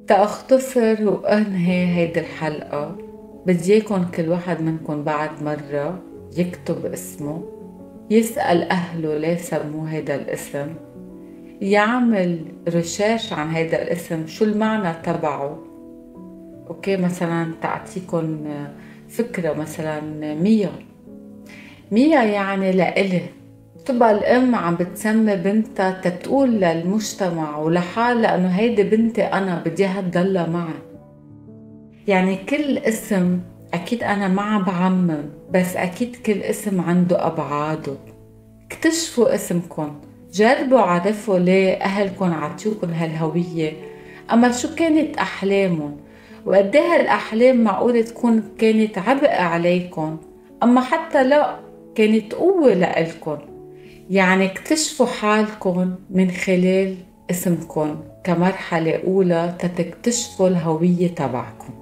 تأختصر وأنهي هيدي الحلقة. بدي إياكم كل واحد منكم بعد مرة يكتب اسمه يسأل أهله ليه سموه هيدا الاسم يعمل recherche عن هيدا الاسم شو المعنى تبعه. okay مثلا تعطيكم فكرة مثلا ميا ميا يعني لإلي. تبقى الأم عم بتسمي بنتها تتقول للمجتمع ولحالها إنه هيدي بنتي أنا بدي إياها تضلها معي. يعني كل اسم أكيد أنا ما عم بعمم بس أكيد كل اسم عنده أبعاده. اكتشفوا اسمكم جربوا عرفوا ليه أهلكم عطيوكم هالهوية. أما شو كانت أحلامهم؟ وقد هالأحلام معقولة تكون كانت عبء عليكم أما حتى لا كانت قوة لإلكم يعني اكتشفوا حالكم من خلال اسمكم كمرحلة أولى تتكتشفوا الهوية تبعكم.